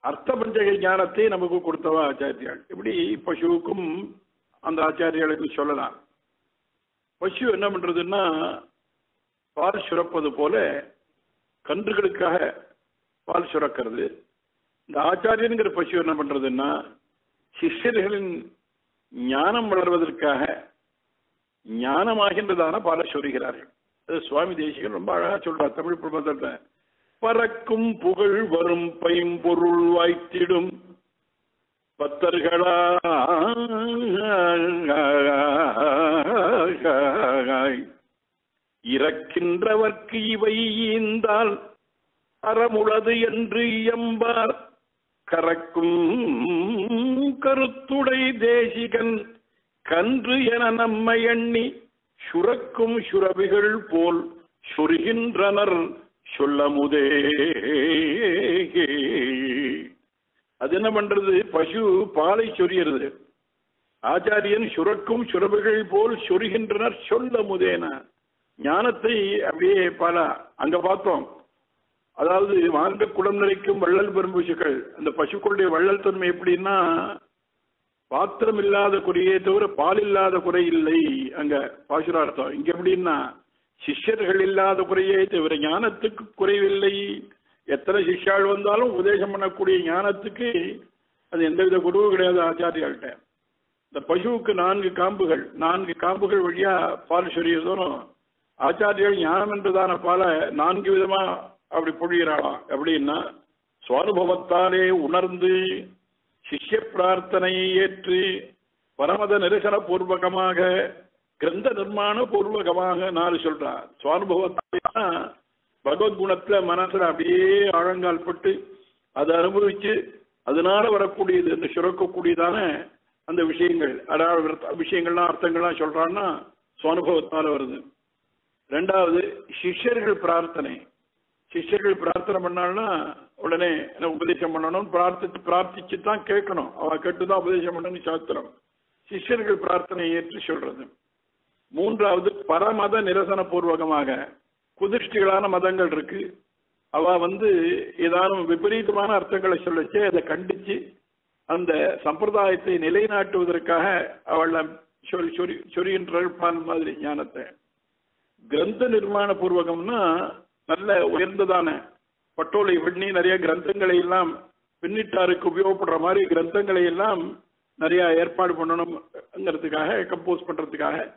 அர்த்த பஞ்சக ஞானத்தை நமக்கு கொடுத்தவா ஆச்சாரியால். இப்படி பசுவுக்கும் அந்த ஆச்சாரியாளுக்கு சொல்லலாம். பசு என்ன பண்றதுன்னா பால் சுரப்பது போல கன்றுகளுக்காக பால் சுரக்கிறது. இந்த ஆச்சாரியனுங்கிற பசு என்ன பண்றதுன்னா சிஷ்யர்களின் ஞானம் வளர்வதற்காக ஞானமாகின்றதான பாலை சொல்கிறார்கள் அது சுவாமி தேசிகன் ரொம்ப அழகா சொல்றார் தமிழ் பிரபந்தத்தை பறக்கும் புகழ் வரும் பைம்பொருள் வாய்த்திடும் பத்தர்களா. இறக்கின்றவர்க்கு இவை ஈந்தால் அறமுளது என்று எம்பார் கறக்கும் கருத்துடை தேசிகன் கன்று என நம்மை எண்ணி சுரக்கும் சுரபிகள் போல் சொருகின்றனர் சொல்லமுதே. அது என்ன பண்றது? பசு பாலை சொரியறது. ஆச்சாரியன் சுரக்கும் சுரபுகள் போல் சொருகின்றனர் சொல்ல முதேன. ஞானத்தை அப்படியே பல அங்க பார்த்தோம். அதாவது வாங்க குடம் நிறைக்கும் வள்ளல் பெரும்பசுக்கள் அந்த பசுக்களுடைய வள்ளல் தன்மை எப்படின்னா பாத்திரம் இல்லாத குறையே தவிர பால் இல்லாத குறை இல்லை அங்க பாசுரார்த்தம் இங்க எப்படின்னா சிஷ்யர்கள் இல்லாத குறையே தவிர ஞானத்துக்கு குறைவில்லை. எத்தனை சிஷ்யாள் வந்தாலும் உபதேசம் பண்ணக்கூடிய ஞானத்துக்கு அது எந்தவித குருவும் கிடையாது ஆச்சாரியாள்கிட்ட. இந்த பசுவுக்கு நான்கு காம்புகள் நான்கு காம்புகள் வழியா பால் சொரியதும் ஆச்சாரியர்கள் ஞானம் என்றுதான பாலை நான்கு விதமா அப்படி பொழிகிறாளாம் எப்படின்னா சுவானுபவத்தாலே உணர்ந்து சிஷ்ய பிரார்த்தனையை ஏற்று பரமத நிரசன பூர்வகமாக கிரந்த நிர்மாண பூர்வகமாக நாலு சொல்றா சுவானுபவத்தாலேனா பகவத்குணத்துல மனசுல அப்படியே ஆழங்கால் பட்டு அதை அனுபவிச்சு அதனால வரக்கூடியது என்று சுரக்கக்கூடியதான அந்த விஷயங்கள் அதாவது விஷயங்கள்லாம் அர்த்தங்கள்லாம் சொல்றான்னா சுவானுபவத்தால வருது. ரெண்டாவது சிஷ்யர்கள் பிரார்த்தனை. சிஷ்யர்கள் பிரார்த்தனை பண்ணாள்னா உடனே என்ன உபதேசம் பண்ணணும் பிரார்த்திச்சு பிரார்த்திச்சு தான் கேட்கணும். அவ கேட்டுதான் உபதேசம் பண்ணணும் சாஸ்திரம். சிஷ்யர்கள் பிரார்த்தனை ஏற்று சொல்றது. மூன்றாவது பரமத நிரசன பூர்வகமாக குதிஷ்டிகளான மதங்கள் இருக்கு. அவ வந்து ஏதானும் விபரீதமான அர்த்தங்களை சொல்லச்சு அதை கண்டிச்சு அந்த சம்பிரதாயத்தை நிலைநாட்டுவதற்காக அவள் சொல்லி மாதிரி ஞானத்தை. கிரந்த நிர்மாண பூர்வகம்னா நல்ல உயர்ந்ததான பட்டோலை பண்ணி நிறைய கிரந்தங்களை எல்லாம் பின்னிட்டாருக்கு உபயோகப்படுற மாதிரி கிரந்தங்களை எல்லாம் நிறைய ஏற்பாடு பண்ணணும்ங்கிறதுக்காக கம்போஸ் பண்றதுக்காக.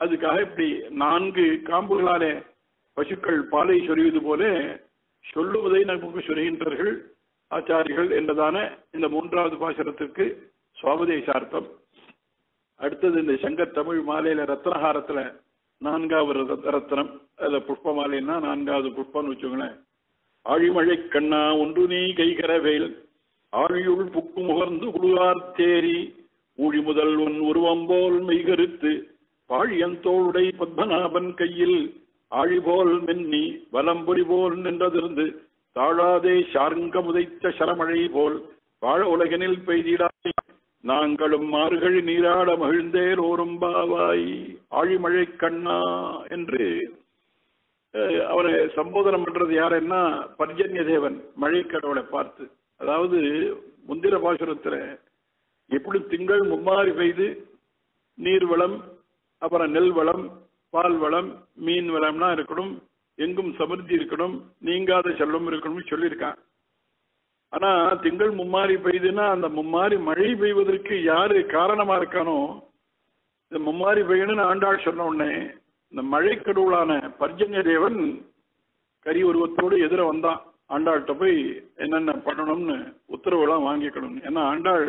அதுக்காக இப்படி நான்கு காம்புகளாலே பசுக்கள் பாலை சொரிவது போல சொல்லுவதை நமக்கு சொல்கின்றார்கள் ஆச்சாரிகள் என்றதான இந்த மூன்றாவது பாசனத்திற்கு சுவாபதேசார்த்தம் அடுத்தது இந்த சங்கர் தமிழ் மாலையில ரத்னஹாரத்துல நான்காவது ரத்னம் அதுல புஷ்ப மாலைன்னா நான்காவது புஷ்பம்னு வச்சுங்களேன் ஆழிமழை கண்ணா ஒன்று நீ கைகரவேல் ஆழியுள் புக்கு முகர்ந்து குழுவார் தேரி ஊழி முதல் உன் உருவம் போல் மெய்கருத்து பாழியந்தோளுடை பத்மநாபன் கையில் ஆழி போல் மென்னி வலம்பொறி போல் நின்றதிருந்து தாழாதே சார்ங்க முதைத்த சரமழை போல் வாழ உலகினில் பெய்திடாய். நாங்களும் மாறுகழி நீராட மகிழ்ந்தேர் ஓரும்பாவாய் ஆழிமழை கண்ணா என்று அவரை சம்போதனம் பண்றது யாருன்னா பர்ஜன்ய தேவன் மழை கடவுளை பார்த்து. அதாவது முந்திர பாசுரத்துல எப்படி திங்கள் மும்மாறி பெய்து நீர் வளம் அப்புறம் நெல் வளம் பால் வளம் மீன் வளம்லாம் இருக்கணும். எங்கும் சமிருத்தி இருக்கணும் நீங்காத செல்வம் இருக்கணும்னு சொல்லியிருக்கான். ஆனா திங்கள் மும்மாரி பெய்யுதுன்னா அந்த மும்மாரி மழை பெய்வதற்கு யாரு காரணமா இருக்கானோ இந்த மும்மாரி பெய்யணும்னு ஆண்டாள் சொன்ன உடனே இந்த மழை கடவுளான பர்ஜன்ய தேவன் கரி உருவத்தோடு எதிர வந்தான். ஆண்டாள்கிட்ட போய் என்னென்ன பண்ணணும்னு உத்தரவுலாம் வாங்கிக்கணும்னு ஏன்னா ஆண்டாள்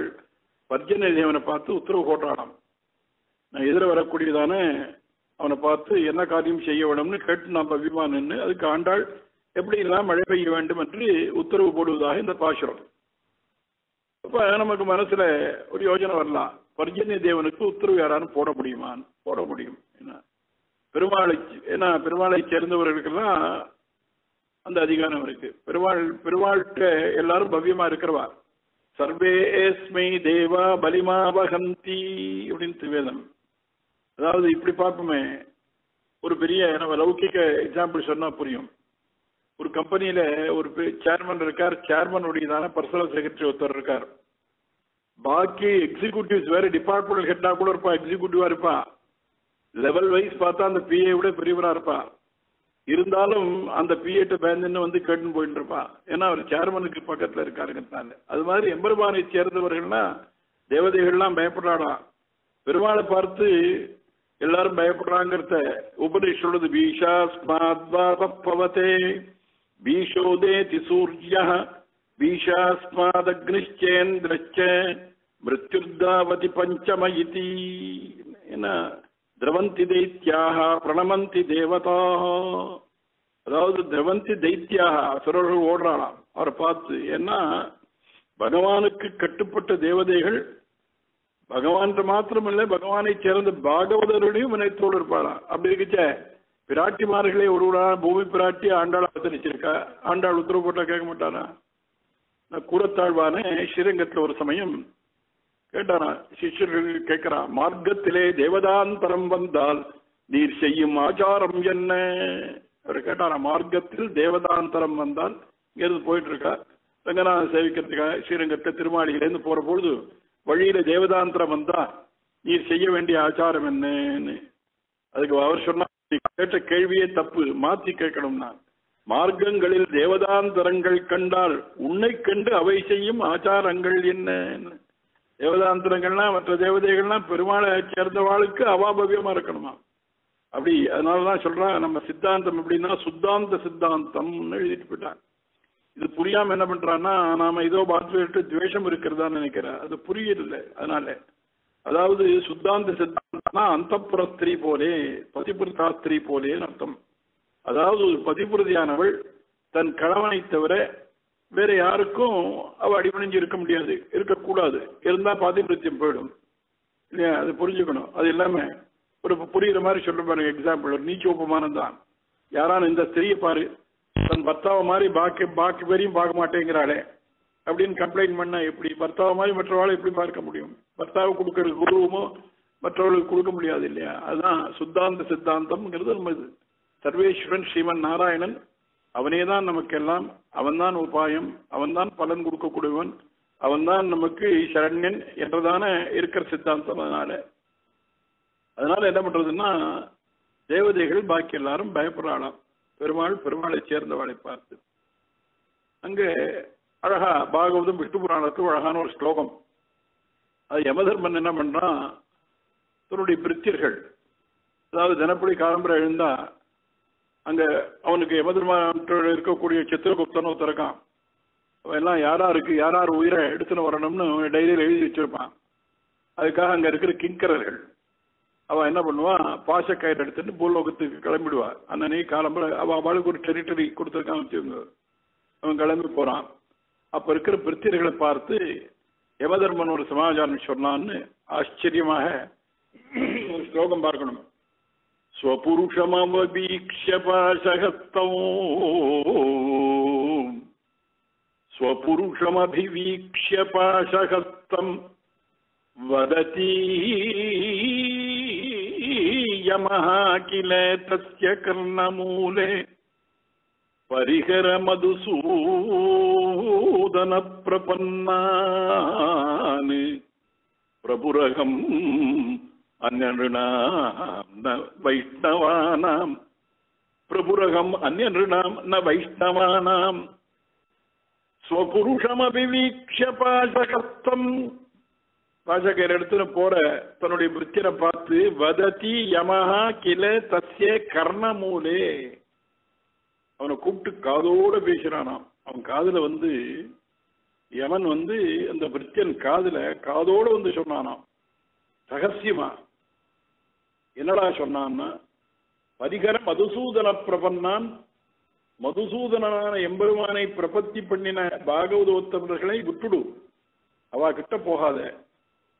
பர்ஜன்ய தேவனை பார்த்து உத்தரவு போட்டாளாம் நான் எதிர வரக்கூடியதான அவனை பார்த்து என்ன காரியம் செய்ய வேண்டும்னு கேட்டு நான் பவிமா நின்று அதுக்கு ஆண்டாள் எப்படி எல்லாம் மழை பெய்ய வேண்டும் என்று உத்தரவு போடுவதாக இந்த பாசுரம். அப்ப நமக்கு மனசுல ஒரு யோஜனை வரலாம். பர்ஜன்ய தேவனுக்கு உத்தரவு யாராரும் போட முடியுமான்னு போட முடியும். என்ன பெருமாளை ஏன்னா பெருமாளை சேர்ந்தவர்களுக்கெல்லாம் அந்த அதிகாரம் இருக்கு. பெருமாள் பெருமாள்கிட்ட எல்லாரும் பவ்யமா இருக்கிறவா? சர்வேஸ்மை தேவா பலிமா வகந்தி அப்படின்னு திவேதம். அதாவது இப்படி பார்ப்போமே ஒரு பெரிய நம்ம லௌகிக எக்ஸாம்பிள் சொன்னா புரியும். ஒரு கம்பெனியில ஒரு சேர்மன் இருக்கார் சேர்மனுடையதான பர்சனல் செக்ரட்டரி ஒருத்தர் இருக்கார். பாக்கி எக்ஸிகூட்டிவ்ஸ் வேற டிபார்ட்மெண்ட் ஹெட்டா கூட இருப்பா எக்ஸிகூட்டிவா இருப்பா. லெவல் வைஸ் பார்த்தா அந்த பிஏ விட பெரியவரா இருப்பா. இருந்தாலும் அந்த பிஏட்ட பயந்துன்னு வந்து கேட்டுன்னு போயிட்டு இருப்பா. ஏன்னா அவர் சேர்மனுக்கு பக்கத்துல இருக்காருங்கிறதுனால அது மாதிரி எம்பெருமானை சேர்ந்தவர்கள்னா தேவதைகள்லாம் பயப்படாடா பெருமாளை பார்த்து எல்லாரும் பயப்படுறாங்கிறத உபனிஷ் சொல்றது பீஷாஸ்மாத்வாபவதே பீஷோதேதி சூர்ய பீஷாஸ்மாதக்னிச்சேந்திரச்ச மிருத்யுர்தாவதி பஞ்சம இதி என்ன? திரவந்தி தைத்தியாக பிரணமந்தி தேவதாக அதாவது திரவந்தி தைத்தியாக அசுரர்கள் ஓடுறாளாம். அவரை பார்த்து ஏன்னா பகவானுக்கு கட்டுப்பட்ட தேவதைகள் பகவான் மாத்திரமல்ல பகவானை சேர்ந்த பாகவதருடையும் வினயத்தோடு இருப்பாளா அப்படி இருக்குச்சே. பிராட்டிமார்களே ஒருவரா பூமி பிராட்டி ஆண்டாள் அவதரிச்சிருக்கா ஆண்டாள் உத்தரவு போட்டா கேட்க மாட்டானா நான் கூடத்தாழ்வான ஸ்ரீரங்கத்துல ஒரு சமயம் கேட்டானா சிஷ்யர்கள் கேட்கிறான் மார்க்கத்திலே தேவதாந்தரம் வந்தால் நீர் செய்யும் ஆச்சாரம் என்ன? அவர் கேட்டாராம் மார்க்கத்தில் தேவதாந்தரம் வந்தால் இங்கிருந்து போயிட்டு இருக்கா? ரங்கநாதன் சேவிக்கிறதுக்காக ஸ்ரீரங்கத்தை திருமாளியிலேருந்து போற பொழுது வழியில தேவதாந்திரம் வந்தா நீ செய்ய வேண்டிய ஆச்சாரம் என்னன்னு. அதுக்கு அவர் சொன்னா நீ கேட்ட கேள்வியே தப்பு மாத்தி கேட்கணும்னா. மார்க்கங்களில் தேவதாந்தரங்கள் கண்டால் உன்னை கண்டு அவை செய்யும் ஆச்சாரங்கள் என்ன தேவதாந்திரங்கள்னா மற்ற தேவதைகள்லாம் பெருமாளை சேர்ந்தவாளுக்கு அவாபவியமா இருக்கணுமா? அப்படி அதனாலதான் சொல்றான் நம்ம சித்தாந்தம் எப்படின்னா சுத்தாந்த சித்தாந்தம்னு எழுதிட்டு போயிட்டாங்க இது புரியாம என்ன பண்றான்னா நாம ஏதோ பார்த்துட்டு துவேஷம் இருக்கிறதா நினைக்கிறேன். அது புரியல அதனால. அதாவது சுத்தாந்த சித்தாந்தம்னா அந்த ஸ்திரீ போலே பதிபுரதா ஸ்திரீ போலேன்னு அர்த்தம். அதாவது ஒரு பதிபுரதியானவள் தன் கணவனை தவிர வேற யாருக்கும் அவ அடிபணிஞ்சு இருக்க முடியாது இருக்கக்கூடாது. இருந்தா பாதிபிருத்தியம் போயிடும். இல்லையா? அது புரிஞ்சுக்கணும். அது எல்லாமே ஒரு புரியுற மாதிரி சொல்ல பாருங்க எக்ஸாம்பிள் ஒரு நீச்ச உபமானம் தான் யாரான இந்த ஸ்திரீயை பாரு தன் பர்த்தாவை மாதிரி பாக்கி பாக்கி பேரையும் பார்க்க மாட்டேங்கிறாளே. அப்படின்னு கம்ப்ளைண்ட் பண்ணா எப்படி? பர்த்தாவை மாதிரி மற்றவாளை எப்படி பார்க்க முடியும்? பர்த்தாவை கொடுக்கறது குருவமோ மற்றவர்களுக்கு கொடுக்க முடியாது இல்லையா? அதுதான் சுத்தாந்த சித்தாந்தம்ங்கிறது நம்ம இது. சர்வேஸ்வரன் ஸ்ரீமன் நாராயணன் அவனே தான் நமக்கெல்லாம் அவன்தான் உபாயம் அவன்தான் பலன் கொடுக்கக்கூடியவன் அவன்தான் நமக்கு சரண்யன் என்றதான இருக்கிற சித்தாந்தம் அதனால. அதனால என்ன பண்றதுன்னா தேவதைகள் பாக்கி எல்லாரும் பயப்படுறாளாம். பெருமாள் பெருமாளை சேர்ந்தவளை பார்த்து அங்கே அழகா பாகவதம் விஷ்ணு புராணத்துக்கு அழகான ஒரு ஸ்லோகம். அது யமதர்மன் என்ன பண்றான் தன்னுடைய பிரித்தியர்கள் அதாவது தினப்படி காலம்பரை எழுந்தா அங்க அவனுக்கு யமதர்மன் இருக்கக்கூடிய சித்திரகுப்தன் ஒருத்தர் இருக்கான். அவன் எல்லாம் யாரா இருக்கு உயிரை எடுத்துன்னு வரணும்னு டைரியில் எழுதி வச்சிருப்பான். அதுக்காக அங்க இருக்கிற கிங்கரர்கள். அவன் என்ன பண்ணுவான்? பாச கயிறு எடுத்துட்டு பூலோகத்துக்கு கிளம்பிடுவா அன்னைக்கு காலம்பர அவள் அவளுக்கு ஒரு டெரிட்டரி கொடுத்துருக்கான்னு வச்சுக்கோங்க. அவன் கிளம்பி போறான். அப்ப இருக்கிற பிரித்தியர்களை பார்த்து யமதர்மன் ஒரு சமாச்சாரம் சொன்னான்னு ஆச்சரியமாக ஒரு ஸ்லோகம் பார்க்கணும். ஸ்வபுருஷமவீக்ஷ பாசகத்தோ ஸ்வபுருஷமபிவீக்ஷ பாசகத்தம் வததீ यमः किल तस्य कर्णमूले परिहर मधुसूदनप्रपन्नान् प्रभुरहम् अन्यनृणां न वैष्णवानां प्रभुरहम् अन्यनृणां न वैष्णवानां स्वपुरुषमभिवीक्ष्य पाशकत्वम् பாஜக இடத்துல போற தன்னுடைய பிரிச்சனை பார்த்து வததி யமஹா கில தஸ்ய கர்ணமூலே. அவனை கூப்பிட்டு காதோட பேசுறானாம். அவன் காதுல வந்து யமன் வந்து அந்த பிரிச்சன் காதுல காதோட வந்து சொன்னானாம். ரகசியமா? என்னடா சொன்னான்னா பரிகர மதுசூதன பிரபன்னான் மதுசூதனான எம்பெருமானை பிரபத்தி பண்ணின பாகவதோத்தமர்களை விட்டுடு. அவ கிட்ட போகாத.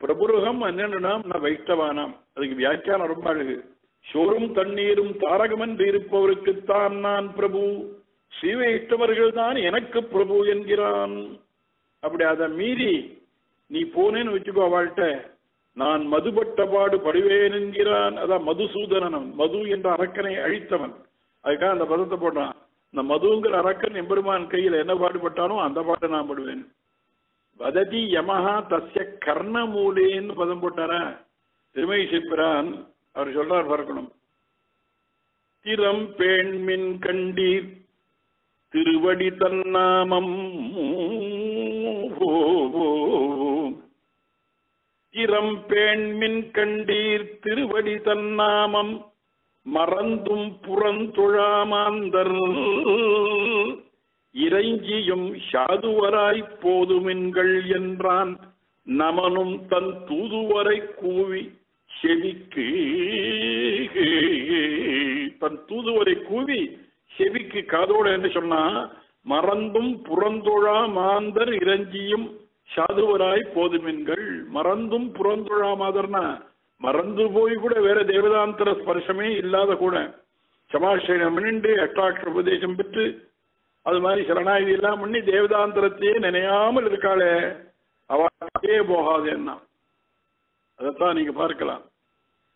பிரபுருகம் அன்னனாம் ந வைஷ்டவானாம் அதுக்கு வியாக்கியானம் ரொம்ப அழகு. சோறும் தண்ணீரும் தாரகமன்று இருப்பவருக்குத்தான் நான் பிரபு. ஸ்ரீவைஷ்டவர்கள் தான் எனக்கு பிரபு என்கிறான். அப்படி அதை மீறி நீ போனேன்னு வச்சுக்கோ அவள்கிட்ட. நான் மதுபட்ட பாடு படுவேன் என்கிறான். அதான் மதுசூதனன் மது என்ற அரக்கனை அழித்தவன். அதுக்காக அந்த பதத்தை போட்டான் இந்த மதுங்கிற அரக்கன் எம்பெருமான் கையில் என்ன பாடுபட்டானோ அந்த பாட்டை நான் படுவேன். வததி யமஹா தஸ்ய கர்ணமூலேன்னு பதம் போட்டாரா? திருமை சிப்பிரான் அவர் சொல்றார் பார்க்கணும். திறம் பேண்மின் கண்டீர் திருவடி தன்னாமம். திறம் பேண்மின் கண்டீர் திருவடி தன்னாமம். மறந்தும் புறந்துழாமாந்தர். இறைஞ்சியும் சாதுவராய் போதுமின்கள் என்றான். நமனும் தன் தூதுவரை கூவி செவிக்கு தன் தூதுவரை கூவி செவிக்கு காதோடு என்று சொன்னா மறந்தும் புறந்தொழா மாந்தர் இறைஞ்சியும் சாதுவராய் போதுமின்கள். மறந்தும் புறந்தொழா மாதர்னா மறந்து போய் கூட வேற தேவதாந்தர ஸ்பர்சமே இல்லாத கூட. சமாசயம் பண்ணிண்டு அஷ்டாட்சர உபதேசம் பெற்று அது மாதிரி சரணாகதி எல்லாம் பண்ணி தேவதாந்திரத்தையே நினையாமல் இருக்காளே. அவளே போகாது என்ன? அதைத்தான் நீங்க பார்க்கலாம்.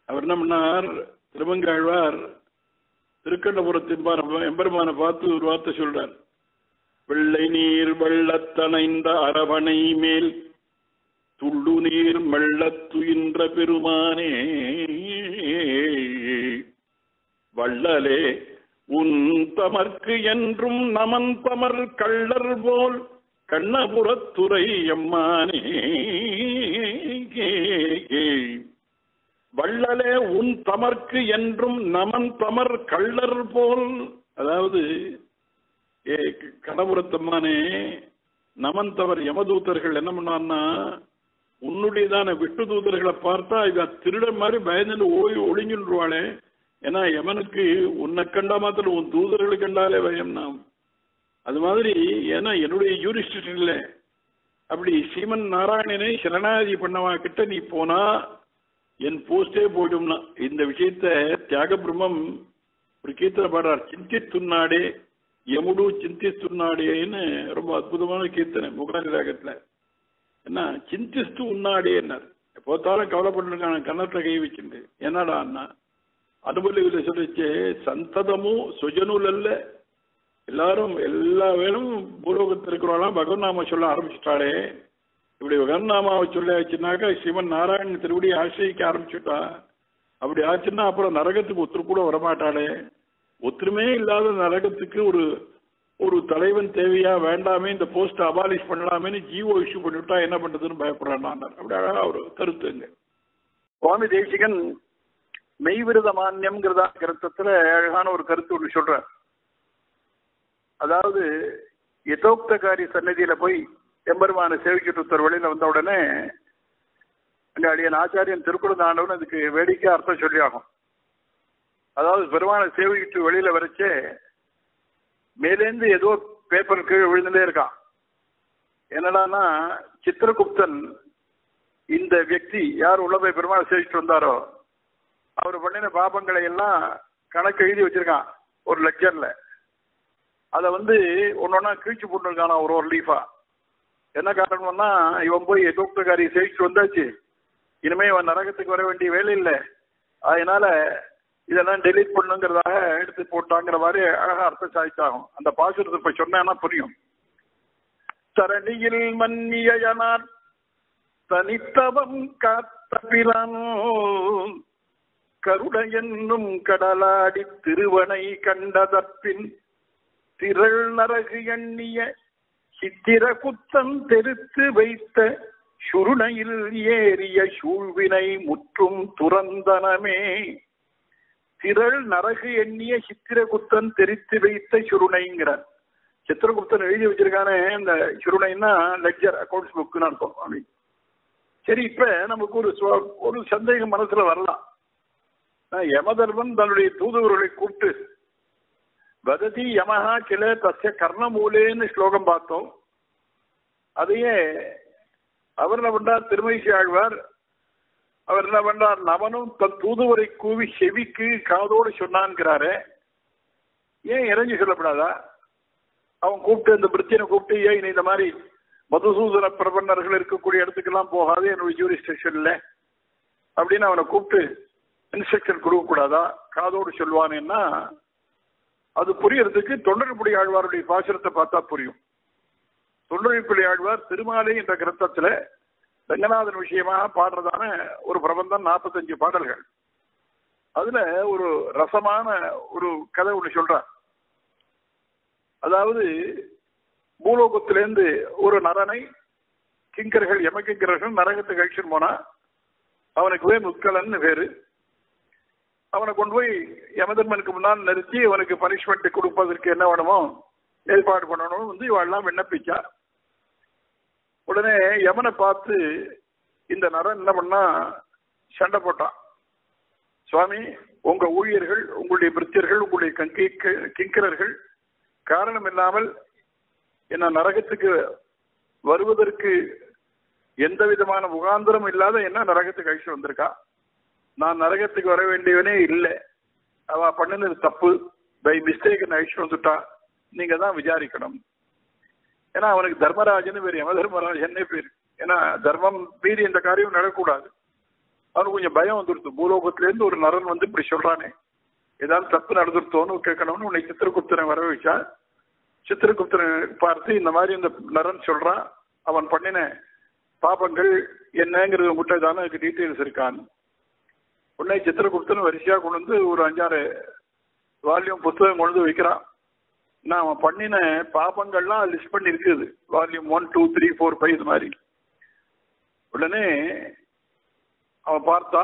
அவர் என்ன பண்ணார்? திருமங்காழ்வார் திருக்கண்டபுரத்தின் எம்பெருமான எம்பெருமானை பார்த்து ஒரு வார்த்தை சொல்றார். வெள்ளை நீர் வெள்ளத்தனைந்த அரவணை மேல் துள்ளு நீர் மெள்ளத் துயின்ற பெருமானே. வள்ளலே உன் தமர்க்கு என்றும் நமன் தமர் கள்ளர் போல் கண்ணபுரத்துறை எம்மானே வள்ளலே உன் தமர்க்கு என்றும் நமன் தமர் கள்ளர் போல் அதாவது ஏ கடபுரத்தம்மானே நமன் தவர் யமதூதர்கள் என்ன பண்ணான்னா உன்னுடையதான விட்டு தூதர்களை பார்த்தா இவ திருட மாதிரி பயந்து ஓய் ஒளிஞ்சுருவாளே ஏன்னா யமனுக்கு உன்னை கண்டா மாத்திரம் உன் தூதர்களை கண்டாலே பயம் நாம். அது மாதிரி ஏன்னா என்னுடைய யூரிஸ்டில் அப்படி சீமன் நாராயணனை சரணாதி பண்ணவா கிட்ட நீ போனா என் போஸ்டே போயிடும்னா. இந்த விஷயத்த தியாக பிரம்மம் ஒரு கீர்த்தனை பாடுறார். சிந்தித்துன்னாடே எமுடு சிந்தித்துன்னாடேன்னு ரொம்ப அற்புதமான கீர்த்தனை முகராஜ ராகத்துல என்ன சிந்திஸ்து உன்னாடேன்னார் எப்போத்தாலும் கவலைப்பட்டிருக்கான கன்னத்தை கை வச்சுட்டு என்னடா அண்ணா? அனுபவிகளை சொல்லிச்சு சந்ததமும் சுஜனுல் அல்ல எல்லாரும் எல்லா வேணும் பூலோகத்தில் இருக்கிறவங்களாம் பகவநாம சொல்ல ஆரம்பிச்சுட்டாளே. இப்படி பகவநாமாவை சொல்ல வச்சுனாக்கா சிவன் நாராயணன் திருவடி ஆசிரியிக்க ஆரம்பிச்சுட்டா. அப்படி ஆச்சுன்னா அப்புறம் நரகத்துக்கு ஒத்துரு கூட வரமாட்டாளே. ஒத்துருமே இல்லாத நரகத்துக்கு ஒரு ஒரு தலைவன் தேவையா? வேண்டாமே இந்த போஸ்ட் அபாலிஷ் பண்ணலாமேன்னு ஜீவோ இஷ்யூ பண்ணிவிட்டா என்ன பண்றதுன்னு பயப்படுறான் அப்படி அழகா ஒரு கருத்துங்க சுவாமி தேசிகன் மெய்விரத மானியம்ங்கிறதா கருத்தத்துல அழகான ஒரு கருத்து ஒன்று சொல்ற அதாவது யதோக்தகாரி சன்னதியில போய் எம்பெருமான சேவிக்கிட்டு ஒருத்தர் வழியில வந்த உடனே அங்க அடியன் ஆச்சாரியன் திருக்குறள் ஆண்டவன் அதுக்கு வேடிக்கை அர்த்தம் சொல்லி ஆகும். அதாவது பெருமானை சேவிக்கிட்டு வெளியில வரைச்சே மேலேந்து ஏதோ பேப்பர் கீழே விழுந்துட்டே இருக்கான். என்னடானா சித்திரகுப்தன் இந்த வியக்தி யார் உள்ள போய் பெருமாளை சேவிச்சுட்டு வந்தாரோ அவர் பண்ணின பாபங்களை எல்லாம் கணக்கு எழுதி வச்சிருக்கான் ஒரு லெக்சர்ல அதை வந்து ஒன்னொன்னா கிழிச்சு போட்டுருக்கானா ஒரு ஒரு லீஃபா என்ன காரணம்னா இவன் போய் தூக்கக்காரி சேவிச்சு வந்தாச்சு. இனிமே இவன் நரகத்துக்கு வர வேண்டிய வேலை இல்லை. அதனால இதெல்லாம் டெலீட் பண்ணுங்கிறதாக எடுத்து போட்டாங்கிற மாதிரி அழகா அர்த்தம் சாதிச்சாகும். அந்த பாசுரத்தை இப்ப சொன்னா புரியும். தரணியில் மன்னியனார் தனித்தவம் காத்தபிலானோ கருட என்னும் கடலாடி திருவனை கண்டதற்பின் திரள் நரகு எண்ணிய சித்திர குத்தம் தெருத்து வைத்த சுருணையில் ஏறிய சூழ்வினை முற்றும் துறந்தனமே. திரள் நரகு எண்ணிய சித்திரகுப்தன் தெரித்து வைத்த சுருணைங்கிறார். சித்திரகுப்தன் எழுதி வச்சிருக்கானே இந்த சுருணைன்னா லெக்சர் அக்கௌண்ட்ஸ் புக்குன்னு அர்த்தம். அப்படி. சரி இப்ப நமக்கு ஒரு ஒரு சந்தேகம் மனசுல வரலாம். யமதர்மன் தன்னுடைய தூதுவர்களை கூப்பிட்டு வததி யமஹா கிள தசிய கர்ணமூலேன்னு ஸ்லோகம் பார்த்தோம். அதையே அவர் என்ன பண்றார்? திருமயிசி ஆழ்வார் அவர் என்ன பண்றார்? நவனும் தன் தூதுவரை கூவி செவிக்கு காதோடு சொன்னான்கிறாரு. ஏன் இறங்கி சொல்லப்படாதா? அவன் கூப்பிட்டு இந்த பிரச்சனை கூப்பிட்டு ஏன் இந்த மாதிரி மதுசூதன பிரபன்னர்கள் இருக்கக்கூடிய இடத்துக்கெல்லாம் போகாது என்னுடைய ஜூரிஸ்டிக்ஷன்ல அப்படின்னு அவனை கூப்பிட்டு இன்ஸ்ட்ரக்ஷன் கொடுக்கக்கூடாதா? காதோடு சொல்வானேன்னா அது புரியறதுக்கு தொண்டர்புடி ஆழ்வாருடைய பாசுரத்தை பார்த்தா புரியும். தொண்டர்புடி ஆழ்வார் திருமாலை என்ற கிரந்தத்துல ரங்கநாதன் விஷயமாக பாடுறதான ஒரு பிரபந்தம் நாற்பத்தஞ்சு பாடல்கள். அதுல ஒரு ரசமான ஒரு கதை ஒன்று சொல்றார். அதாவது பூலோகத்திலேருந்து ஒரு நரனை கிங்கர்கள் யமகிங்கர்கள் நரகத்தை கழிச்சுன்னு போனா அவனுக்கு போய் முத்கலன்னு பேரு. அவனை கொண்டு போய் யமதர்மனுக்கு முன்னால் நிறுத்தி அவனுக்கு பனிஷ்மெண்ட் கொடுப்பதற்கு என்ன வேணுமோ ஏற்பாடு பண்ணணும் வந்து இவாள்லாம் விண்ணப்பிச்சா. உடனே யமனை பார்த்து இந்த நரன் என்ன பண்ணா சண்டை போட்டான். சுவாமி உங்க ஊழியர்கள் உங்களுடைய பிரித்தியர்கள் உங்களுடைய கங்கி கிங்கரர்கள் காரணம் இல்லாமல் என்ன நரகத்துக்கு வருவதற்கு எந்த விதமான முகாந்திரம் இல்லாத என்ன நரகத்துக்கு அழிச்சு வந்திருக்கா? நான் நரகத்துக்கு வர வேண்டியவனே இல்லை. அவ பண்ணினது தப்பு. பை மிஸ்டேக் அழிச்சு வந்துட்டா. நீங்க தான் விசாரிக்கணும். ஏன்னா அவனுக்கு தர்மராஜன் பேர் யம தர்மராஜன் பேர் ஏன்னா தர்மம் மீறி இந்த காரியம் நடக்கக்கூடாது. அவனுக்கு கொஞ்சம் பயம் வந்துருது பூலோகத்திலேருந்து ஒரு நரன் வந்து இப்படி சொல்றானே. ஏதாவது தப்பு நடந்துருத்தோன்னு கேட்கணும்னு உன்னை சித்திரகுப்தனை வர வச்சா சித்திரகுப்தனை பார்த்து இந்த மாதிரி இந்த நரன் சொல்றான் அவன் பண்ணின பாபங்கள் என்னங்கிறது உங்கள்கிட்ட தானே அதுக்கு டீட்டெயில்ஸ் இருக்கான் உடனே சித்திரகுப்தன் வரிசையாக கொண்டு வந்து ஒரு அஞ்சாறு வால்யூம் புத்தகம் கொண்டு வந்து வைக்கிறான். நான் அவன் பண்ணின பாபங்கள்லாம் லிஸ்ட் பண்ணி இருக்குது. Volume one two three four five இது மாதிரி. உடனே அவன் பார்த்தா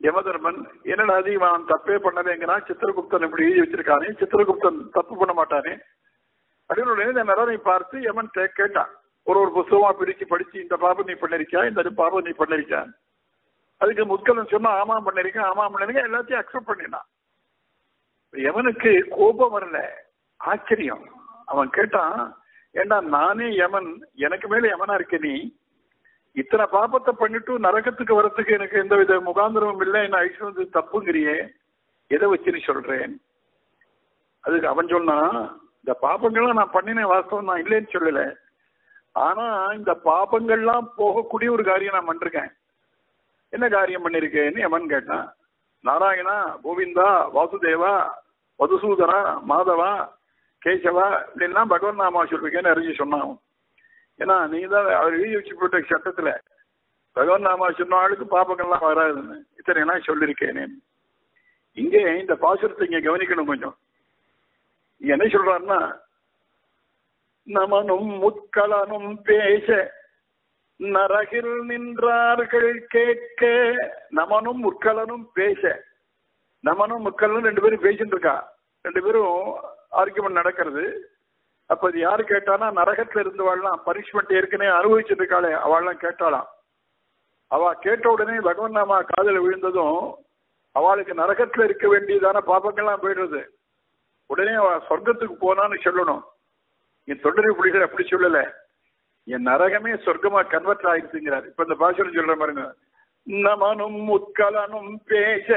யமதர்மன் என்னடா அது இவன் தப்பே பண்ணவேங்கிறான் சித்திரகுப்தன் இப்படி எழுதி வச்சிருக்கானே. சித்திரகுப்தன் தப்பு பண்ண மாட்டானே. அப்படின்னு உடனே இந்த நரனை பார்த்து யமன் கேட்டான். ஒரு ஒரு புஸ்தகமா பிரிச்சு படிச்சு இந்த பாபம் நீ பண்ணிருக்கியா? இந்த பாபம் நீ பண்ணிருக்கியா அதுக்கு முத்கலன் சொன்னா ஆமா பண்ணிருக்கேன் ஆமா பண்ணிருக்கேன் எல்லாத்தையும் அக்செப்ட் பண்ணினான் யமனுக்கு கோபம் வரல ஆச்சரியம். அவன் கேட்டான் ஏண்டா நானே யமன் எனக்கு மேல யமனா இருக்க நீ? இத்தனை பாபத்தை பண்ணிட்டு நரகத்துக்கு வரத்துக்கு எனக்கு எந்த வித முகாந்திரமும் இல்லை என்ன ஐஸ்வர்யம் வந்து தப்புங்கிறியே? எதை வச்சு நீ சொல்றேன்? அதுக்கு அவன் சொன்னான் இந்த பாபங்கள்லாம் நான் பண்ணினேன் வாஸ்தவம் நான் இல்லைன்னு சொல்லல. ஆனா இந்த பாபங்கள்லாம் போகக்கூடிய ஒரு காரியம் நான் பண்ணிருக்கேன். என்ன காரியம் பண்ணிருக்கேன்னு யமன் கேட்டான். நாராயணா கோவிந்தா வாசுதேவா மதுசூதனா மாதவா கேசவா இப்படின்லாம் பகவன் நாமா சொல்லிருக்கேன்னு அறிஞ்சு சொன்னான். ஏன்னா நீ தான் அவர் எழுதி வச்சு போட்ட சட்டத்துல. பகவன் நாமா சொன்ன ஆளுக்கு பாப்பங்கள்லாம் வராதுன்னு. இத்தனை நான் சொல்லியிருக்கேனே இங்கே இந்த பாசுரத்தை இங்க கவனிக்கணும் கொஞ்சம். என்ன சொல்றாருன்னா நமனும் முட்களனும் பேச நரகில் நின்றார்கள் கேட்க நமனும் முக்கலனும் பேச. நமனும் முக்கலனும் ரெண்டு பேரும் பேசிட்டு இருக்கா? ரெண்டு பேரும் ஆர்குமெண்ட் நடக்கிறது. அப்ப இது யாரு கேட்டானா நரகத்துல இருந்தவாள்லாம் பனிஷ்மெண்ட் ஏற்கனவே அனுபவிச்சுட்டு இருக்காளே அவள்லாம் கேட்டாளாம். அவ கேட்ட உடனே பகவன் நாமா காதல விழுந்ததும் அவளுக்கு நரகத்துல இருக்க வேண்டியதான பாப்பங்கள்லாம் போயிடுறது உடனே அவ சொர்க்கத்துக்கு போனான்னு சொல்லணும். நீ தொண்டரை புலிகள் அப்படி சொல்லலை. என் நரகமே சொர்க்கமா கன்வெர்ட் ஆயிடுச்சுங்கிறார் இப்ப இந்த பாஷன் சொல்ற பாருங்க. நமனும் முற்கலனும் பேச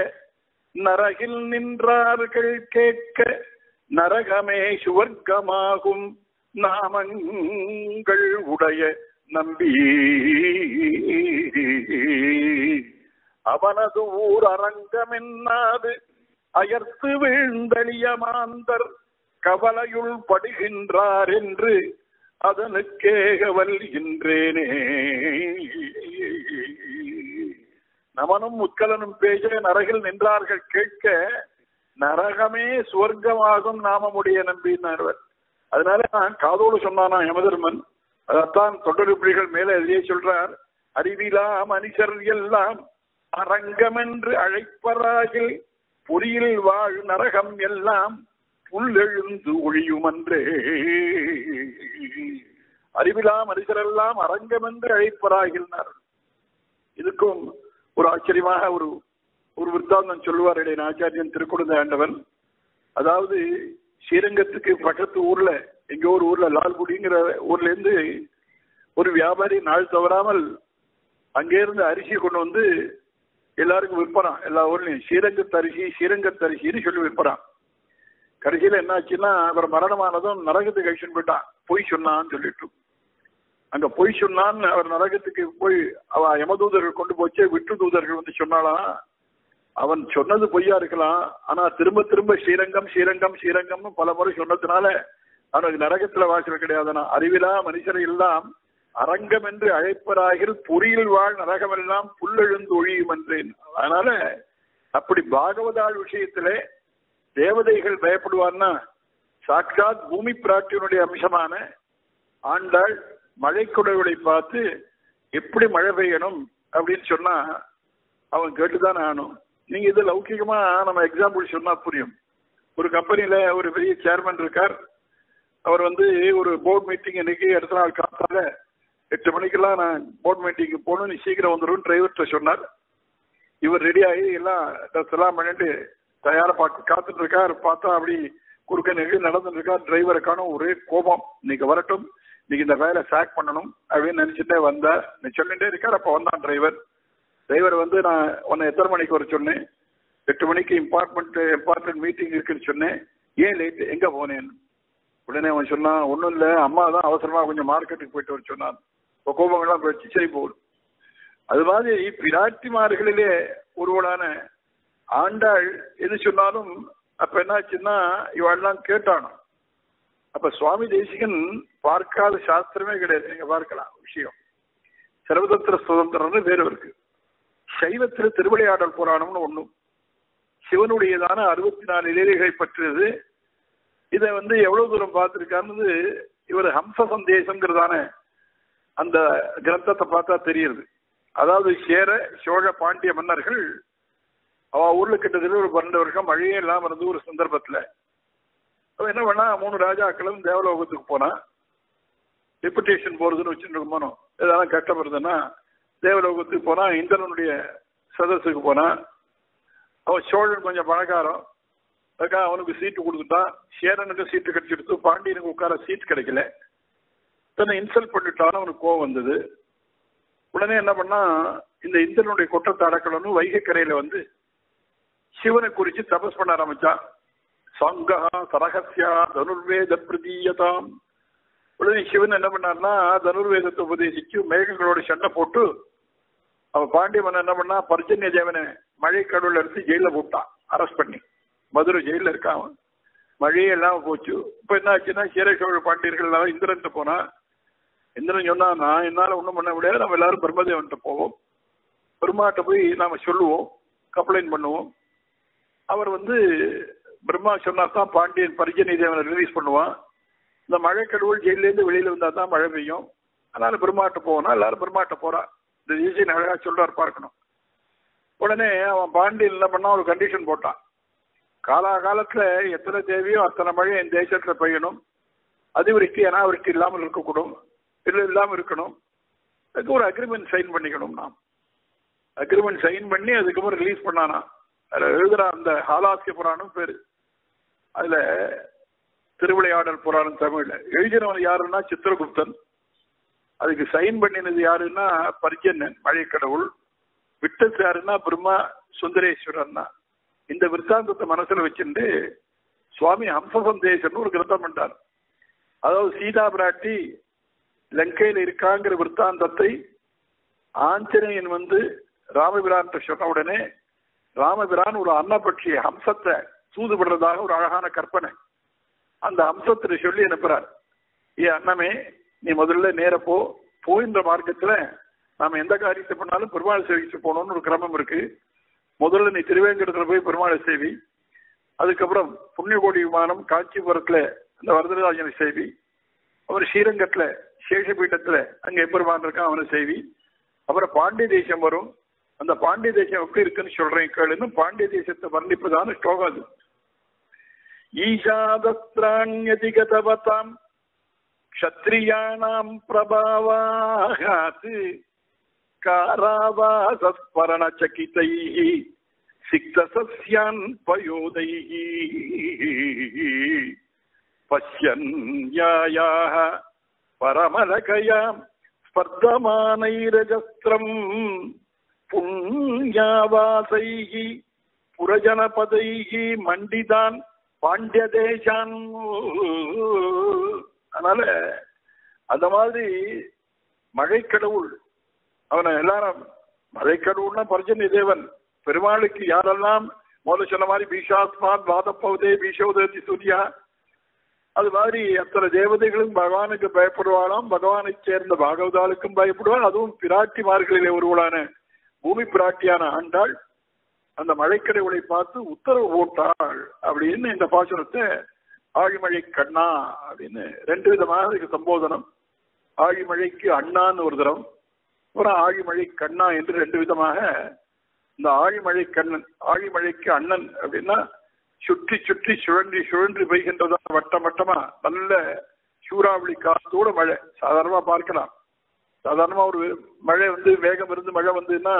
நரகில் நின்றார்கள் கேட்க நரகமே சுவர்க்கமாகும் நாமங்கள் உடைய நம்பி அவனது ஊர் அரங்கமென்னாது அயர்த்து வீழ்ந்தளிய மாந்தர் கவலையுள் படுகின்றார் என்று அதனுக்கேகவல் இன்றேனே நமனும் முற்கலனும் பேச நரகில் நின்றார்கள் கேட்க நரகமே சுவர்க்கமாகும் நாமமுடைய நம்பினார்வர். அதனால நான் காதோடு சொன்னானா யமதர்மன்? அதத்தான் தொண்டருப்பிடிகள் மேல எதிரே சொல்றார். அறிவிலா அனிசர் எல்லாம் அரங்கம் என்று அழைப்பராகில் பொறியில் வாழ் நரகம் எல்லாம் புல்லெழுந்து ஒழியுமன்றே. அறிவிலா மனுஷரெல்லாம் அரங்கம் என்று அழைப்பராகினார் இதுக்கும் ஒரு ஆச்சரியமாக ஒரு ஒரு விற்த்தாந்தம் சொல்லுவார் இடையே ஆச்சாரியன் திருக்குழந்தை ஆண்டவன். அதாவது ஸ்ரீரங்கத்துக்கு பக்கத்து ஊர்ல எங்கோ ஒரு ஊர்ல லால்குடிங்கிற ஊர்ல இருந்து ஒரு வியாபாரி நாள் தவறாமல் அங்கேருந்து அரிசி கொண்டு வந்து எல்லாருக்கும் விற்பறான். எல்லா ஊர்லயும் ஸ்ரீரங்கத்து அரிசி சொல்லி விற்பறான். கடைசியில என்னாச்சுன்னா அவர் மரணமானதும் நரகத்துக்கு கழிச்சுன்னு போயிட்டான். பொய் சொன்னான்னு சொல்லிட்டு. அங்க பொய் சொன்னான்னு அவர் நரகத்துக்கு போய் அவ யமதூதர்கள் கொண்டு போச்சு விட்டு தூதர்கள் வந்து சொன்னாலாம் அவன் சொன்னது பொய்யா இருக்கலாம். ஆனா திரும்ப திரும்ப ஸ்ரீரங்கம் ஸ்ரீரங்கம் ஸ்ரீரங்கம்னு பல முறை சொன்னதுனால அவனுக்கு நரகத்துல வாசல் கிடையாதுனா அறிவிலா மனுஷரை எல்லாம் அரங்கம் என்று அழைப்பராகில் பொறியில் வாழ் நரகம் எல்லாம் புல்லெழுந்து ஒழியும் என்றேன். அதனால அப்படி பாகவதாள் விஷயத்திலே தேவதைகள் பயப்படுவான்னா சாட்சாத் பூமி பிராட்டியனுடைய அம்சமான ஆண்டாள் மழைக்குடைகளை பார்த்து எப்படி மழை பெய்யணும் அப்படின்னு சொன்னா அவன் கேட்டுதான் ஆகணும். நீங்க இது லௌகிகமா நம்ம எக்ஸாம்பிள் சொன்னா புரியும். ஒரு கம்பெனியில ஒரு பெரிய சேர்மன் இருக்கார். அவர் வந்து ஒரு போர்ட் மீட்டிங் இன்னைக்கு அடுத்த நாள் காத்தால எட்டு மணிக்கெல்லாம் நான் போர்ட் மீட்டிங்க்கு போகணும் நீ சீக்கிரம் வந்துடும் டிரைவர்கிட்ட சொன்னார். இவர் ரெடி ஆகி எல்லாம் ட்ரெஸ் எல்லாம் பண்ணிட்டு தயாரா பார்த்து காத்துட்டு இருக்கார் பார்த்தா அப்படி குறுக்க நிகழ்ச்சி நடந்துட்டு இருக்கா டிரைவருக்கான ஒரே கோபம். இன்னைக்கு வரட்டும் இன்னைக்கு இந்த வேலை சாக் பண்ணணும் அப்படின்னு நினைச்சிட்டே வந்தேன் நீ சொல்லிட்டே இருக்கார் அப்ப வந்தான் டிரைவர். டிரைவர் வந்து நான் உன்னை எத்தனை மணிக்கு வர சொன்னேன்? எட்டு மணிக்கு இம்பார்ட்மெண்ட் இம்பார்ட்டன்ட் மீட்டிங் இருக்குன்னு சொன்னேன். ஏன் லேட் எங்க போனேன்? உடனே அவன் சொன்னான் ஒன்றும் இல்லை அம்மா தான் அவசரமா கொஞ்சம் மார்க்கெட்டுக்கு போயிட்டு வர சொன்னான். இப்போ கோபங்கள்லாம் போயிடுச்சு. சரி போகுது அது மாதிரி பிராட்டிமார்களிலே ஒருவனான ஆண்டாள் எது சொன்னாலும் அப்ப என்னாச்சுன்னா இவாள்லாம் கேட்டானோ அப்ப சுவாமி தேசிகன் பார்க்காத சாஸ்திரமே கிடையாது. நீங்க பார்க்கலாம் விஷயம். சர்வதந்திர சுதந்திரம்னு வேறு இருக்கு. சைவத்தில் திருவிளையாடல் புராணம்னு ஒண்ணும் சிவனுடையதான அறுபத்தி நாலு லீலைகளை பற்றியது. இதை வந்து எவ்வளவு தூரம் பார்த்திருக்காருன்னு இவர் ஹம்ச சந்தேசங்கிறதான அந்த கிரந்தத்தை பார்த்தா தெரியுது. அதாவது சேர சோழ பாண்டிய மன்னர்கள் அவ ஊர்ல கிட்டத்தட்ட ஒரு பன்னெண்டு வருஷம் மழையே இல்லாம இருந்து ஒரு சந்தர்ப்பத்துல அவன் என்ன பண்ணா மூணு ராஜாக்களும் தேவலோகத்துக்கு போனா டெபுட்டேஷன் போறதுன்னு வச்சுட்டு போனோம். ஏதாவது கஷ்டம் இருந்ததுன்னா தேவலோகத்துக்கு போனா இந்திரனுடைய சதஸுக்கு போனா அவன் சோழன் கொஞ்சம் பணக்காரம் அதுக்காக அவனுக்கு சீட்டு கொடுத்துட்டான் சேரனுக்கு சீட்டு கிடைச்சிடுத்து பாண்டியனுக்கு உட்கார சீட் கிடைக்கல. தன்னை இன்சல்ட் பண்ணிட்டான்னு அவனுக்கு கோவம் வந்தது. உடனே என்ன பண்ணா இந்த இந்திரனுடைய குற்றத்தை அடக்கணும்னு வைகை கரையில வந்து சிவனை குறிச்சு தபஸ் பண்ண ஆரம்பிச்சான் சங்கா சரகசியா தனுர்வேத பிரதீயதாம். உடனே சிவன் என்ன பண்ணார்னா தனுர்வேதத்தை உபதேசிச்சு மேகங்களோட சண்டை போட்டு அவன் பாண்டிய மன்னன் என்ன பண்ணா பர்ஜன்ய தேவனை மழை கடவுள் எடுத்து ஜெயில போட்டான் அரெஸ்ட் பண்ணி. மதுரை ஜெயில இருக்கான் அவன். மழையே இல்லாம போச்சு. இப்ப என்ன ஆச்சுன்னா சீரசோழ பாண்டியர்கள் எல்லாம் இந்திரன்ட்டு போனா இந்திரன் சொன்னா நான் என்னால ஒண்ணும் பண்ண முடியாது நம்ம எல்லாரும் பிரம்மதேவன்கிட்ட போவோம். பெருமாட்ட போய் நாம சொல்லுவோம் கம்ப்ளைண்ட் பண்ணுவோம். அவர் வந்து பிரம்மா சொன்னா தான் பாண்டியன் பரிஜனி தேவனை ரிலீஸ் பண்ணுவான். இந்த மழை கடவுள் ஜெயிலேருந்து வெளியில வந்தா தான் மழை பெய்யும். அதனால பிரம்மாட்ட போகணும். எல்லாரும் பிரம்மாட்ட போறா. இந்த ஈஸியின் அழகா சொல்றாரு பார்க்கணும். உடனே அவன் பாண்டியன் என்ன பண்ணா ஒரு கண்டிஷன் போட்டான். காலாகாலத்துல எத்தனை தேவையோ அத்தனை மழை என் தேசத்துல பெய்யணும். அதிவிருஷ்டி அனாவிருஷ்டி இல்லாமல் இருக்கக்கூடும். இல்லை இல்லாமல் இருக்கணும். அதுக்கு ஒரு அக்ரிமெண்ட் சைன் பண்ணிக்கணும் நாம். அக்ரிமெண்ட் சைன் பண்ணி அதுக்கப்புறம் ரிலீஸ் பண்ணானா. அதில் எழுதுற அந்த ஹாலாசிய புராணம் பேரு அதுல திருவிளையாடல் புராணம் தமிழ்ல. எழுதினவன் யாருன்னா சித்திரகுப்தன். அதுக்கு சைன் பண்ணினது யாருன்னா பரிஜன்னன் மழை கடவுள் விட்டது யாருன்னா பிரம்மா சுந்தரேஸ்வரன்னா. இந்த விற்த்தாந்தத்தை மனசுல வச்சுட்டு சுவாமி ஹம்ச சந்தேசன் ஒரு கிரந்தம் பண்ணார் அதாவது சீதா பிராட்டி லங்கையில் இருக்காங்கிற விற்த்தாந்தத்தை ஆஞ்சநேயன் வந்து ராமபிரான் சொன்ன உடனே ராமபிரான் ஒரு அன்னபட்சிய ஹம்சத்தை சூதுபடுறதாக ஒரு அழகான கற்பனை. அந்த அம்சத்தை சொல்லி அனுப்புறார். ஏ அண்ணமே நீ முதல்ல நேரப்போ போகின்ற மார்க்கத்துல நாம எந்த காரியத்தை பண்ணாலும் பெருமாள் சேவிச்சு போகணும்னு ஒரு கிரமம் இருக்கு. முதல்ல நீ திருவேங்கடத்துல போய் பெருமாளை சேவி. அதுக்கப்புறம் புண்ணியகோடி விமானம் காஞ்சிபுரத்துல அந்த வரதராஜனை சேவி. அவர் ஸ்ரீரங்கத்துல சேஷபீட்டத்துல அங்க எப்பெருமான் இருக்கான் அவனை சேவி. அப்புறம் பாண்டிய தேசம் வரும். அந்த பாண்டிய தேசம் எப்படி இருக்குன்னு சொல்றேன் கேளுன்னு பாண்டிய தேசத்தை வர்ணிப்பதான ஸ்லோகம் ஈஷாதஸ்திராணியதிகதவதாம் க்ஷத்ரியாணாம் பிரபாவாத் காராவாசஸ்மரணச்சகிதைः சிக்தசஸ்யான் பயோதைः பஷ்யன் யாயாः பரமலகயாம் ஸ்பர்தமானைரஜஸ்திரம் புண்ணியாவாசைகி புரஜனபதைகி மண்டிதான் பாண்டிய தேசான் அதனால அந்த மாதிரி மழை கடவுள் அவனை எல்லாரும் மழை கடவுள்னா பர்ஜனி தேவன் பெருமாளுக்கு யாரெல்லாம் முதல்ல சொன்ன மாதிரி பீஷாத்மான் வாதப்பவதே பீஷோதேதி சூர்யா அது மாதிரி அத்தனை தேவதைகளும் பகவானுக்கு பயப்படுவாளாம். பகவானை சேர்ந்த பாகவதாளுக்கும் பயப்படுவாள். அதுவும் பிராட்டிமார்களிலே ஒருவளான பூமி பிராட்டியான ஆண்டாள் அந்த மழைக்கடவுளை பார்த்து உத்தரவு போட்டாள். அப்படின்னு இந்த பாசுரத்தை ஆழிமழை கண்ணா அப்படின்னு ரெண்டு விதமாக இதுக்கு சம்போதனம். ஆழிமழைக்கு அண்ணான்னு ஒரு தரம் அப்புறம் ஆழிமழை கண்ணா என்று ரெண்டு விதமாக இந்த ஆழிமழை கண்ணன் ஆழிமழைக்கு அண்ணன் அப்படின்னா சுற்றி சுற்றி சுழன்றி சுழன்றி பெய்கின்றதா வட்டம் வட்டமா நல்ல சூறாவளி காத்தோட மழை. சாதாரணமா பார்க்கலாம். சாதாரணமா ஒரு மழை வந்து வேகம் இருந்து மழை வந்ததுன்னா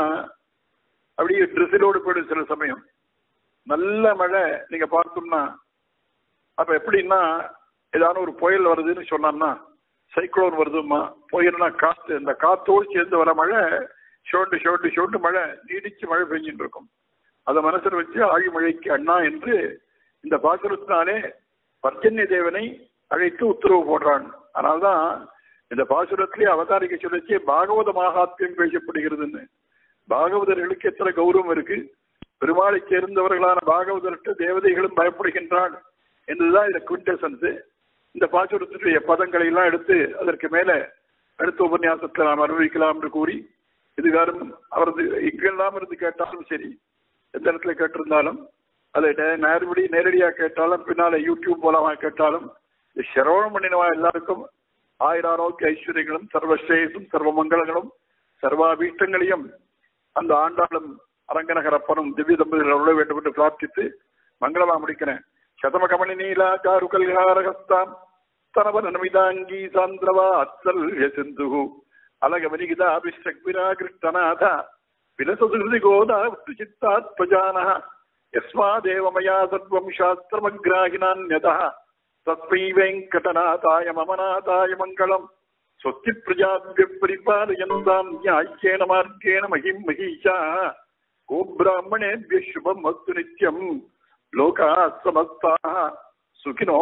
அப்படியே ட்ரெஸ்ஸிலோடு போயிடும் சில சமயம். நல்ல மழை நீங்க பார்த்தோம்னா அப்ப எப்படின்னா ஏதாவது ஒரு புயல் வருதுன்னு சொன்னோம்னா சைக்ளோன் வருதுமா புயல்னா காத்து இந்த காத்தோடு சேர்ந்து வர மழை ஷோண்டு ஷோண்டு ஷோண்டு மழை நீடிச்சு மழை பெஞ்சுட்டு இருக்கும். அதை மனசில் வச்சு ஆழிமழைக்கு அண்ணா என்று இந்த பாசுரத்தினாலே பர்ஜன்ய தேவனை அழைத்து உத்தரவு போடுறான். அதனால்தான் இந்த பாசுரத்திலே அவதாரிக்க சொல்லி பாகவத மகாத்மியம் பேசப்படுகிறதுன்னு. பாகவதர்களுக்கு எத்தனை கௌரவம் இருக்கு? பெருமாளை சேர்ந்தவர்களான பாகவதற்கு தேவதைகளும் பயப்படுகின்றாள் என்றுதான் இந்த குவிண்டசன்ஸ் இந்த பாசுரத்துடைய பதங்களை எல்லாம் எடுத்து அதற்கு மேல அடுத்த உபன்யாசத்தை நாம் அனுபவிக்கலாம் என்று கூறி இதுகாரும் அவரது எங்கெல்லாம் இருந்து கேட்டாலும் சரி எந்த இடத்துல கேட்டிருந்தாலும் அதை நேரடி நேரடியாக கேட்டாலும் பின்னால யூடியூப் மூலமாக கேட்டாலும் இது சிரவணம் பண்ணினவா எல்லாருக்கும் ஆயிரம் ஆரோக்கிய ஐஸ்வர்யங்களும் சர்வஸ்ரேயசும் சர்வ மங்களங்களும் சர்வாபீஷ்டங்களையும் அந்த ஆண்டாளும் அரங்கநகரப்பனும் திவ்ய தம்பதிகள் அருள வேண்டும் என்று பிரார்த்தித்து மங்களமா முடிக்கிறேன் சதமகமணி நீலா காரு கல்காரகஸ்தாம் தனவன நமிதாங்கி சாந்திரவா அத்சல்ய சிந்து அலகவனிகிதாபிஷக்விரா கிருஷ்ணநாத விலசதுகிருதி கோதா சித்தாத்மஜானः यस्मादेव मया सर्वं शास्त्रमग्राहिणान्यतः தஸ்ரீவேங்கடநாதாய மமநாதாய மங்களம் சொத்தி பிரஜாபிய பரிபாலயந்தாம் நியாயேன மார்க்கேன மகிம் மகிஷா கோபிராமணேபிய சுபம் வஸ்து நித்யம் லோகா சமஸ்தா சுகினோ